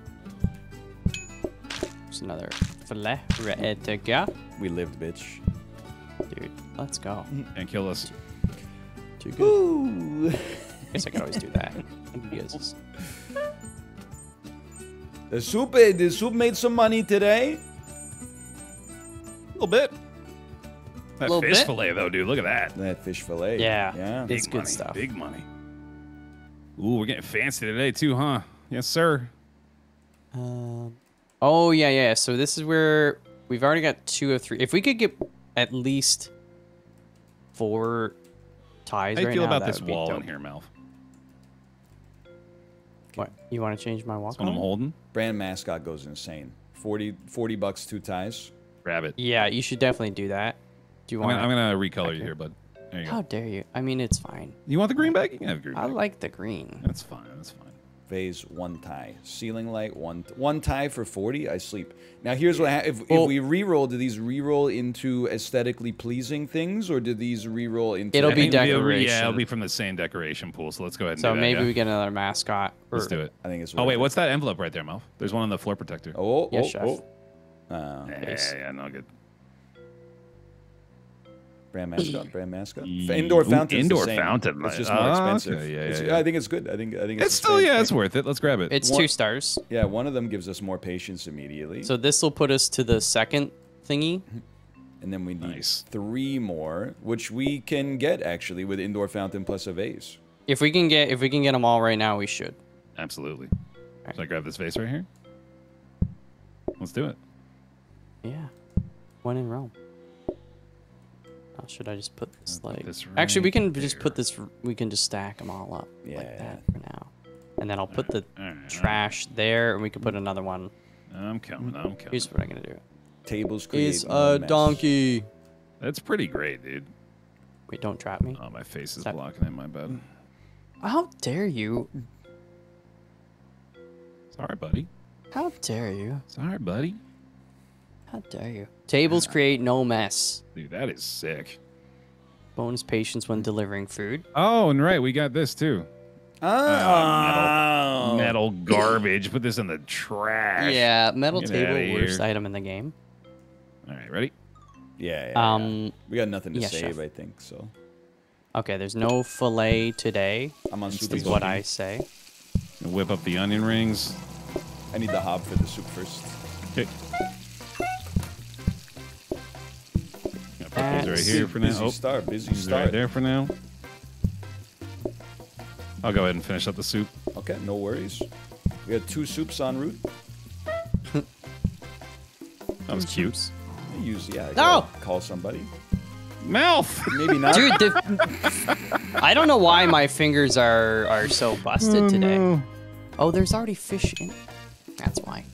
There's another fillet ready to go. We lived, bitch. Dude, let's go. And kill us. Too good. Ooh. guess I could always do that. You The soup, eh, the soup made some money today. A little bit. That Little fish bit? fillet, though, dude. Look at that. That fish fillet. Yeah. Yeah. It's Big good money, stuff. Big money. Ooh, we're getting fancy today, too, huh? Yes, sir. Um, oh yeah, yeah. So this is where we've already got two of three. If we could get at least four ties How do you right feel now, about this would be wall in dope. here, Malf? What? You want to change my wall? That's what I'm holding. Brand mascot goes insane. 40, 40 bucks, two ties. Grab it. Yeah, you should definitely do that. Do you I'm want? gonna, I'm gonna recolor you here, bud. There you go. How dare you? I mean, it's fine. You want the green bag? You can have green I bag. like the green. That's fine. That's fine. Vase, one tie. Ceiling light, one one tie for 40. I sleep. Now, here's what ha- if, Well- if we re-roll, do these re-roll into aesthetically pleasing things, or do these re-roll into... It'll be think it'll Yeah, it'll be from the same decoration pool. So let's go ahead and So do that, maybe yeah? we get another mascot. Let's do it. I think it's... Oh wait, worth what's that envelope right there, Malf? There's one on the floor protector. Oh, Yes, oh, chef. oh. Uh, yeah, nice. yeah, no good. Brand [LAUGHS] mascot, brand mascot. Ye- Indoor Ooh, fountain. indoor fountain. It's just Ah, more okay, expensive. yeah, yeah, yeah. I think it's good. I think I think it's, It's still same yeah, it's worth it. Let's grab it. It's One- two stars. Yeah, one of them gives us more patience immediately. So this will put us to the second thingy. [LAUGHS] and then we need Nice. three more, which we can get actually with indoor fountain plus a vase. If we can get if we can get them all right now, we should. Absolutely. Should I grab this vase right here? Let's do it. Yeah. One in Rome. Should I just put this like? this Actually, we right can just put this. We can just stack them all up Yeah. like that for now, and then I'll put the Alright, trash there, and we can put another one. I'm coming. I'm coming. Here's what I'm gonna do. Tables create Is more a mess. donkey. That's pretty great, dude. Wait, don't trap me. Oh, my face is blocking it. My bad. How dare you? Sorry, buddy. How dare you? Sorry, buddy. How dare you? Tables create no mess. Dude, that is sick. Bonus patience when delivering food. Oh, and right, we got this too. Oh, [LAUGHS] Metal garbage. Put this in the trash. Yeah, metal Get table worst item in the game. All right, ready? Yeah, yeah, yeah. Um. we got nothing to yeah, save, chef. I think. So Okay, there's no fillet today. I'm on soup. Is what. I say. Whip up the onion rings. I need the hob for the soup first. Okay. Gonna put these right here for now. Busy Oh, start. Busy these are right start. there for now. I'll go ahead and finish up the soup. Okay, no worries. We got two soups en route. That was cute. I use yeah. I No! Call somebody. Malf. Maybe not. Dude, the, [LAUGHS] I don't know why my fingers are are so busted oh, today. Oh, there's already fish in. That's why.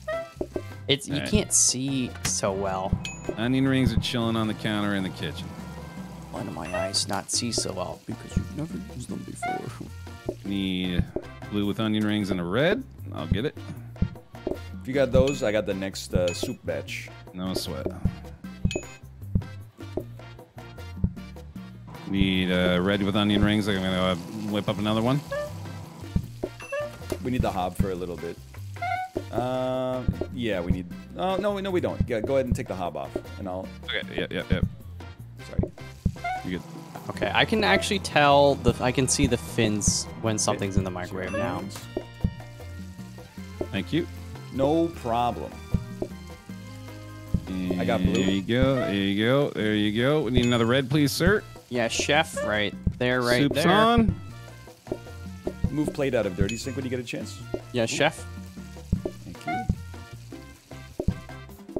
It's you Alright. can't see so well. Onion rings are chilling on the counter in the kitchen. Why do my eyes not see so well? Because you've never used them before. Need blue with onion rings and a red. I'll get it. If you got those, I got the next uh, soup batch. No sweat. Need uh, red with onion rings. I'm gonna uh, whip up another one. We need the hob for a little bit. Uh, yeah, we need. Oh no, no, we don't. Yeah, go ahead and take the hob off, and I'll. Okay. Yep. Yep. Yep. Sorry. You good? Okay, I can actually tell the I can see the fins when something's in the microwave now. Thank you. No problem. I got blue. There you go. There you go. There you go. We need another red, please, sir. Yeah, chef, right there, right Soup's there. on. Move plate out of dirty sink when you get a chance. Yeah, chef.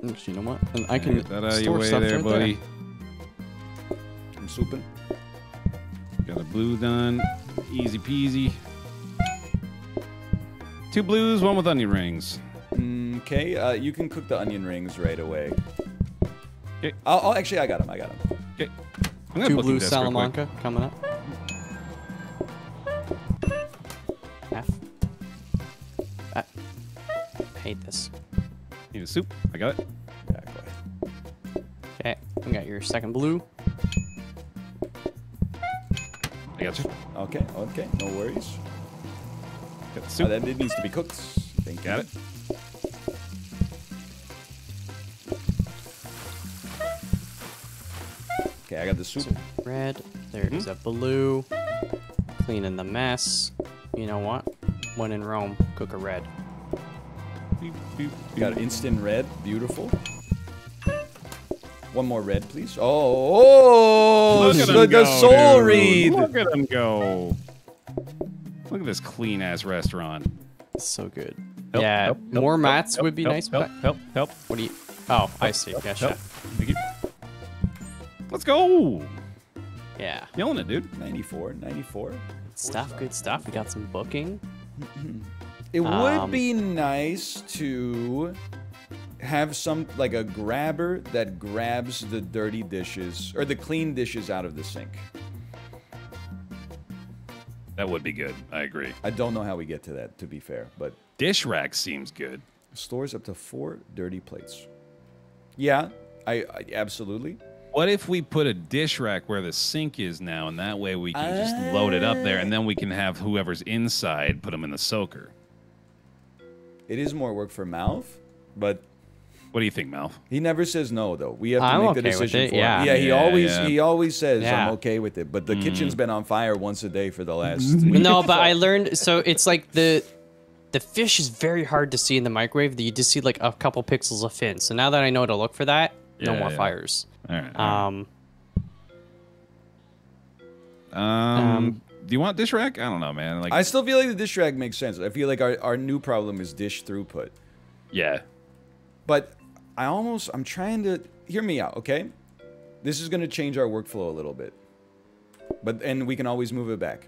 Actually, you know what? And I can Get that out of store your way stuff there, right buddy. I'm souping. Got a blue done. Easy peasy. Two blues, one with onion rings. Okay, uh, you can cook the onion rings right away. Okay. I'll, I'll actually, I got them. I got them. Okay. I'm gonna Two blue this. Salamanca coming up. Hate. Need a soup. I got it. Yeah, go ahead. Okay. we got your second blue. I got you. Okay, okay, no worries. Got the Oh, soup. that it needs to be cooked. Thank Got you. it. Okay, I got the soup. Red. There is hmm? a blue. Cleaning the mess. You know what? When in Rome, cook a red. Beep, beep, Got instant red. Beautiful. One more red, please. Oh, oh Look at the, him the go, soul dude. read. Look at him go. Look at this clean ass restaurant. So good. Help, yeah, help, help, more help, mats help, would be help, nice. Help, but help, help. what do you? Oh, I see. Yeah, help. chef. Thank. Let's go. Yeah. Killing it, dude. 94, 94. Stuff. Good stuff. We got some booking. [CLEARS THROAT] It would Um, be nice to have some like a grabber that grabs the dirty dishes or the clean dishes out of the sink. That would be good. I agree. I don't know how we get to that, to be fair, but Dish rack seems good. stores up to four dirty plates. Yeah, I, I absolutely. What if we put a dish rack where the sink is now, and that way we can just load it up there, and then we can have whoever's inside put them in the soaker. It is more work for Malf, but What do you think, Malf? he never says no though. We have to I'm make okay the with decision it, for yeah. him. Yeah, he Yeah, always yeah. he always says Yeah. I'm okay with it. But the Mm. kitchen's been on fire once a day for the last [LAUGHS] week. No, but I learned. So it's like the the fish is very hard to see in the microwave. You just see like a couple pixels of fin. So now that I know to look for that, no more yeah. fires. All right. all right. Um, Um, Um, do you want dish rack? I don't know, man. Like, I still feel like the dish rack makes sense. I feel like our, our new problem is dish throughput. yeah, But I almost I'm trying to hear me out, okay? This is gonna change our workflow a little bit. But and we can always move it back.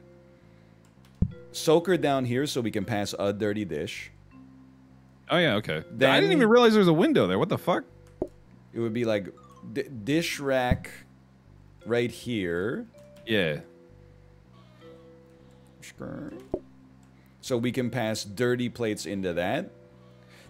Soaker down here so we can pass a dirty dish. Oh yeah, okay. I didn't even realize there was a window there. What the fuck? It would be like d- dish rack right here. Yeah. So we can pass dirty plates into that.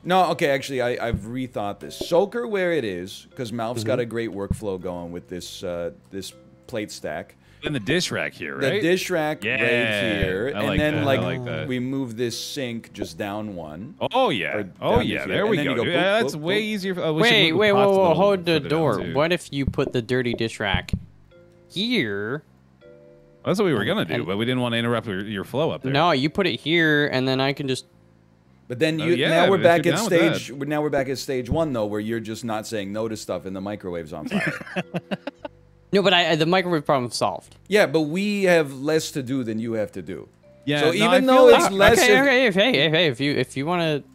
No, okay, actually, I, I've rethought this. Soaker where it is, because Malf's got a great workflow going with this uh, this plate stack. In the dish rack here, right? The dish rack Yeah, right here, I and like then that, I like, like that. we move this sink just down one. Oh yeah. Oh yeah. There And we go. go boop, Yeah, that's boop, way boop. easier. For, oh, wait, wait, the whoa, whoa, hold the door. What if you put the dirty dish rack here? That's what we were gonna do, And- but we didn't want to interrupt your, your flow up there. No, you put it here, and then I can just. But then Oh, you yeah, now we're back at stage. Now we're back at stage one though, where you're just not saying no to stuff and the microwave's on fire. [LAUGHS] No, but I, the microwave problem solved. yeah, but we have less to do than you have to do. Yeah. So no, even though like- it's less okay, if- okay, if, hey, if, hey, if you if you want to,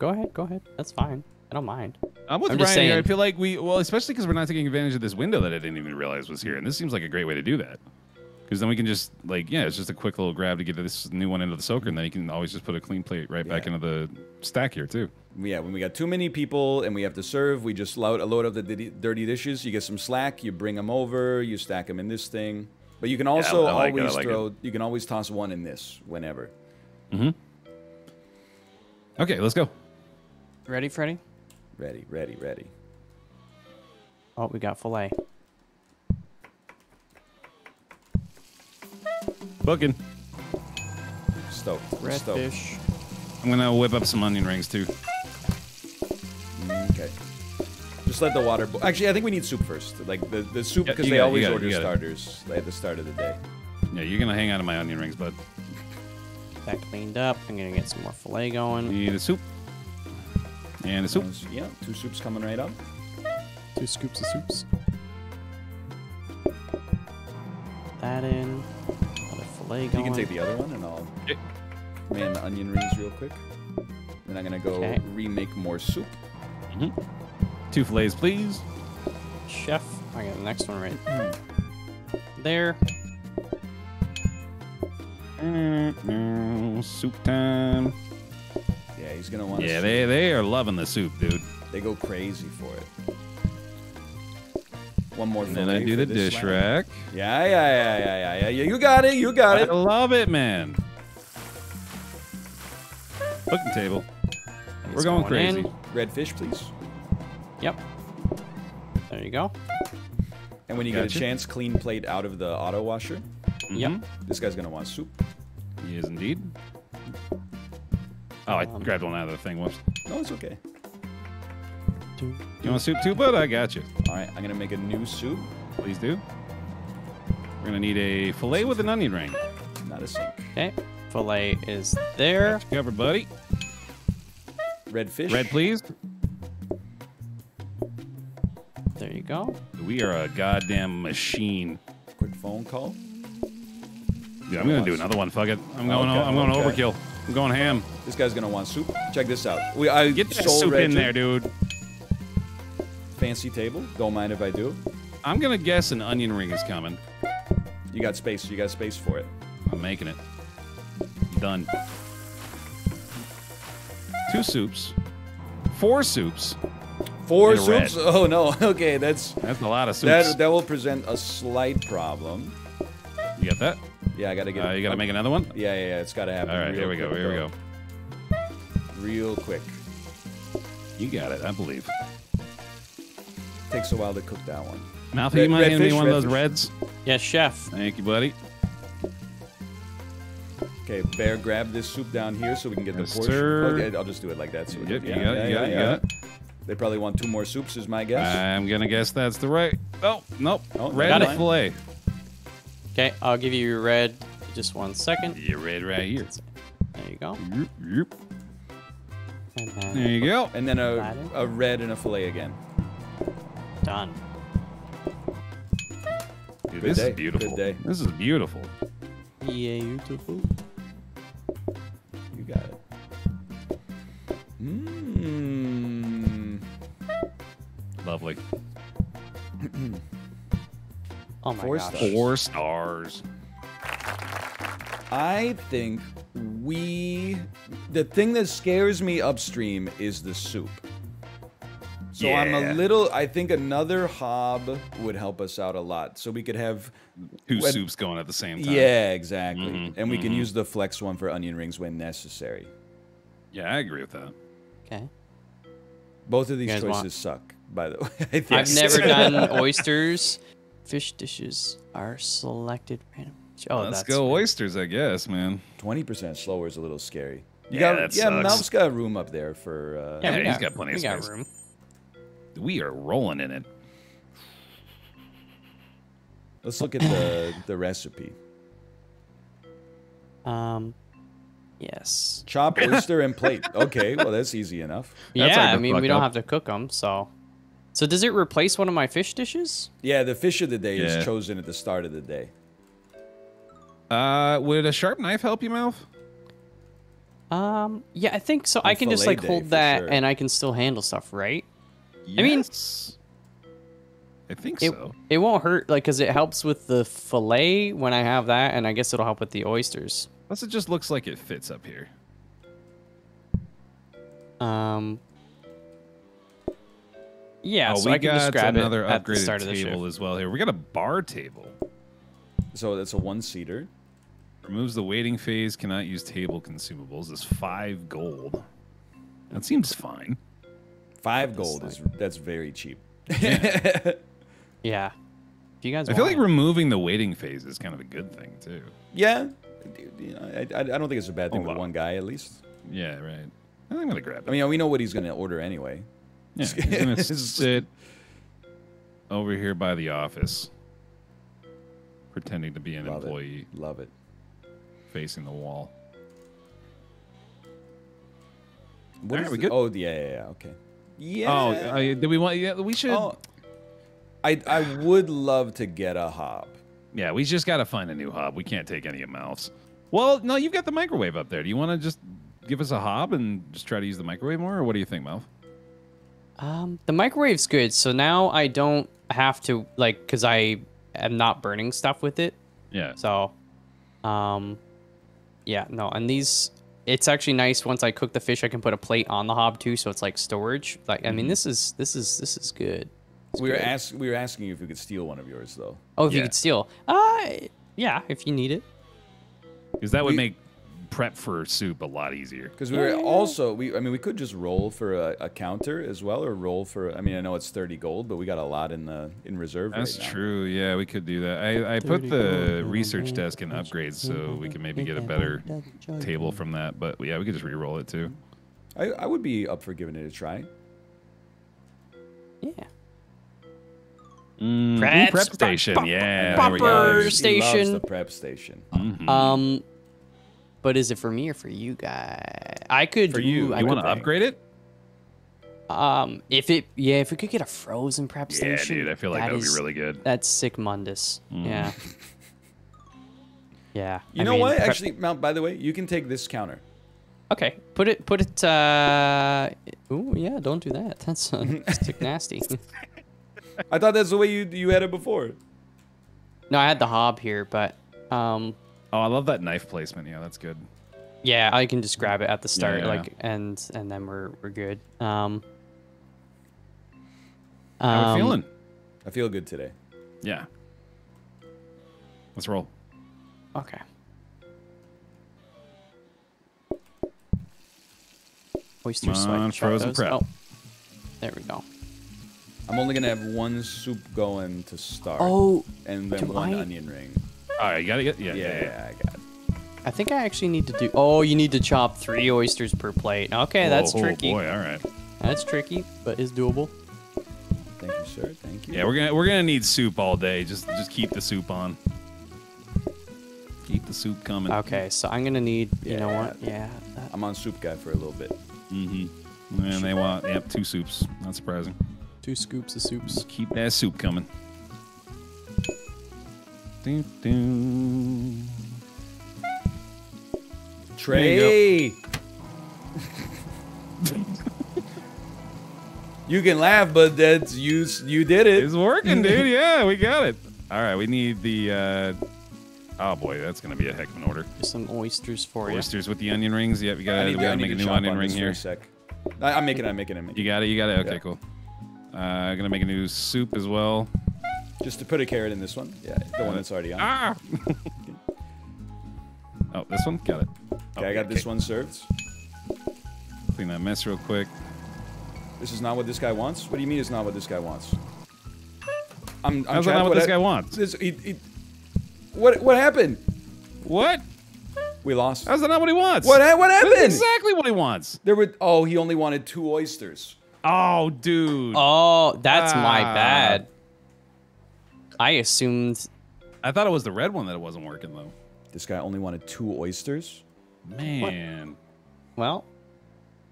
go ahead, go ahead. That's fine. I don't mind. I'm with I'm Ryan just here. I feel like we, well, especially because we're not taking advantage of this window that I didn't even realize was here, and this seems like a great way to do that. Because then we can just like, yeah, it's just a quick little grab to get this new one into the soaker, and then you can always just put a clean plate right back into the stack here too. Yeah, when we got too many people and we have to serve, we just load, load up the dirty dishes. You get some slack, you bring them over, you stack them in this thing. But you can also I like always like throw, you can always toss one in this whenever. Mm hmm Okay, let's go. Ready, Freddy? Ready, ready, ready. Oh, we got fillet. Booking. Stoked. Red fish. I'm gonna whip up some onion rings too. Mm, okay. Just let the water. Bo- Actually, I think we need soup first. Like the, the soup because you they got it, you always got it, order you got it. starters at the start of the day. Yeah, you're gonna hang out of my onion rings, bud. That cleaned up. I'm gonna get some more fillet going. You Need a soup. And a soup. Those- Yeah, two soups coming right up. Two scoops of soups. That in. Another fillet You can take the other one, and I'll Okay. man the onion rings real quick. Then I'm gonna go Okay. remake more soup. Two fillets, please. Chef. I got the next one right there. Mm, Soup time. Yeah, he's gonna want. Yeah, they they are loving the soup, dude. they go crazy for it. One more. And then I do the dish round. rack. Yeah, yeah, yeah, yeah, yeah, yeah, yeah. You got it. You got it. I love it, man. Cooking table. We're It's going going in. crazy. Red fish, please. Yep. There you go. And when you get a chance, clean plate out of the auto washer. Mm-hmm. Yep. This guy's gonna want soup. He is indeed. Oh, I um, grabbed one out of the thing. Whoops. No, it's okay. You want soup too, bud? I got you. All right, I'm gonna make a new soup, Please do. We're gonna need a fillet with an onion ring. not a sink. Okay. Filet is there. Covered, buddy. Red fish. Red, please. There you go. We are a goddamn machine. Quick phone call. Dude, I'm gonna do another one. Fuck it. I'm going. Okay, I'm going okay. overkill. I'm going ham. This guy's gonna want soup. Check this out. We I Get that sold soup in there, dude. Fancy table. Don't mind if I do. I'm gonna guess an onion ring is coming. You got space. You got space for it. I'm making it. Done. Two soups. Four soups. Four a red. soups. Oh no. [LAUGHS] Okay, that's That's a lot of soups. that. That will present a slight problem. you got that? Yeah, I gotta get. Uh, you gotta make another one? Yeah, yeah, yeah. It's gotta happen. All right, here we go. Here we go. Real quick. You got it, I believe. Takes a while to cook that one. Malf, Red- you might red hand me one of those fish. reds. Yes, chef. Thank you, buddy. Okay, Baer, grab this soup down here so we can get Yes, the portion. sir. Okay, I'll just do it like that. So Yep, yeah, you got it, yeah, you got yeah, it, you yeah. got it. They probably want two more soups, is my guess. I'm gonna guess that's the right. Oh, nope. Oh, red got it. fillet. Okay, I'll give you your red. Just one second. You red right here. There you go. Yep, yep. And then There you go. and then a, a red and a fillet again. Done. Dude, Good this day, is beautiful. good day. This is beautiful. Yeah, beautiful. You got it. Mmm. Lovely. [CLEARS THROAT] Oh my Four gosh. stars. Four stars. I think we. The thing that scares me upstream is the soup. So I'm a little. I think another hob would help us out a lot. So we could have. Two When- soups going at the same time. Yeah, exactly. Mhm, and we can use the flex one for onion rings when necessary. Yeah, I agree with that. Okay. Both of these choices want- suck, by the [LAUGHS] way. I think. I've never [LAUGHS] done oysters. Fish dishes are selected randomly. Oh, Let's go right. oysters, I guess, man. Twenty percent slower is a little scary. You Yeah, got, that yeah, sucks. Malf's got room up there for. Uh, Yeah, Yeah, he's got, got plenty we of got space. room. We are rolling in it. Let's look at the [SIGHS] the recipe. Um, yes. Chop [LAUGHS] oyster and plate. Okay, well that's easy enough. That's yeah, hard I mean, we don't up. have to cook them, so. So does it replace one of my fish dishes? Yeah, the fish of the day Yeah. is chosen at the start of the day. Uh, would a sharp knife help you, Malf? Um, yeah, I think so. I can just like hold that, sure. and I can still handle stuff, right? I mean- I think It so. it won't hurt, like, cause it helps with the fillet when I have that, and I guess it'll help with the oysters. Plus, it just looks like it fits up here. Um. Yeah, oh, so we I can got just grab another it at the upgraded start of the table as well here. We got a bar table. So that's a one seater. Removes the waiting phase. Cannot use table consumables. Is five gold. That seems fine. Five gold is that's very cheap. [LAUGHS] Yeah. If you guys, I feel like it. removing the waiting phase is kind of a good thing too. yeah, you know, I, I I don't think it's a bad thing Hold with one guy at least. Yeah, right. I think I'm gonna grab it. I mean, we know what he's going to order anyway. yeah, he's gonna [LAUGHS] sit over here by the office, pretending to be an Love employee it. Love it. facing the wall. What Alright, is we the- good? Oh yeah, yeah, yeah. Okay. Yeah. Oh, uh, do we want? Yeah, we should. Oh, I I would love to get a hob. Yeah, we just got to find a new hob. We can't take any of Malf's. Well, no, you've got the microwave up there. Do you want to just give us a hob and just try to use the microwave more, or what do you think, Malf? Um, the microwave's good, so now I don't have to like, cause I am not burning stuff with it. Yeah. So, um, yeah, no, and these, it's actually nice. Once I cook the fish, I can put a plate on the hob too, so it's like storage. Like, I mean, this is this is this is good. It's We were good. ask we were asking you if we could steal one of yours though. Oh, if you could steal, uh, yeah, if you need it. Because that would We- make prep for soup a lot easier. Because we were also we I mean we could just roll for a, a counter as well or roll for I mean I know it's thirty gold but we got a lot in the in reserve. That's right now. true. Yeah, we could do that. I, I put the research desk in upgrades so we can maybe get a better table from that. But yeah, we could just re-roll it too. I, I would be up for giving it a try. Yeah. Mm, prep prep, station. prep, Yeah, prep, there we go. prepper. He loves station. the prep station. Mhm. Um, but is it for me or for you guys? I could For do. you. I you want to upgrade it? Um, if it, yeah, if we could get a frozen prep Yeah, station. dude. I feel like that, would be really good. That's sick, Mundus. Mm. Yeah. [LAUGHS] Yeah. You I know mean, what? Actually, Mount. By the way, you can take this counter. Okay, put it, put it. uh Ooh, yeah, don't do that. [LAUGHS] That's uh, stick [LAUGHS] nasty. I thought that's the way you you had it before. no, I had the hob here, but um, Oh, I love that knife placement. Yeah, that's good. yeah, I can just grab it at the start, yeah. like, and and then we're we're good. Um. How um, we feeling? I feel good today. Yeah. Let's roll. Okay. Oyster Come on, swipe. frozen those. prep. Oh, there we go. I'm only gonna have one soup going to start. Oh, and then one I- onion ring. All right, you gotta get yeah, Yeah, yeah. yeah. I got. It. I think I actually need to do. Oh, you need to chop three oysters per plate. Okay, that's Oh, tricky. Oh boy, all right. That's tricky, but is doable. Thank you, sir. Thank you. Yeah, we're gonna we're gonna need soup all day. Just just keep the soup on. Keep the soup coming. Okay, so I'm gonna need. You know what? Yeah. Yeah. that- I'm on soup guy for a little bit. Mm-hmm. And they want yep two soups. Not surprising. two scoops of soups. Keep that soup coming. Doo, doo. Trey. you can laugh, but that's you. You did it. It's working, [LAUGHS] dude. Yeah, we got it. All right, we need the. Uh, oh boy, that's gonna be a heck of an order. Just some oysters for you. Oysters with the onion rings. Yep, we gotta, I we need, to- I gotta make a new onion on ring here. sec. I, I'm making it. I'm making it. I'm making You got it. You got it. Okay, Yeah. cool. Uh, gonna make a new soup as well. Just to put a carrot in this one. Yeah, the one that's already on. Ah. oh, this one. Got it. Okay, I got this one served. Clean that mess real quick. This is not what this guy wants. What do you mean it's not what this guy wants? I'm. I'm How's that not what this I- guy wants? This, he, he, what? What happened? What? We lost. How's that not what he wants? What? ha- What That's happened? exactly what he wants. There were. Oh, he only wanted two oysters. Oh, dude. Oh, that's my Ah. bad. I assumed. I thought it was the red one that it wasn't working though. This guy only wanted two oysters. Man. Well,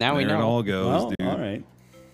now we there know. it all goes, Well, dude. all right.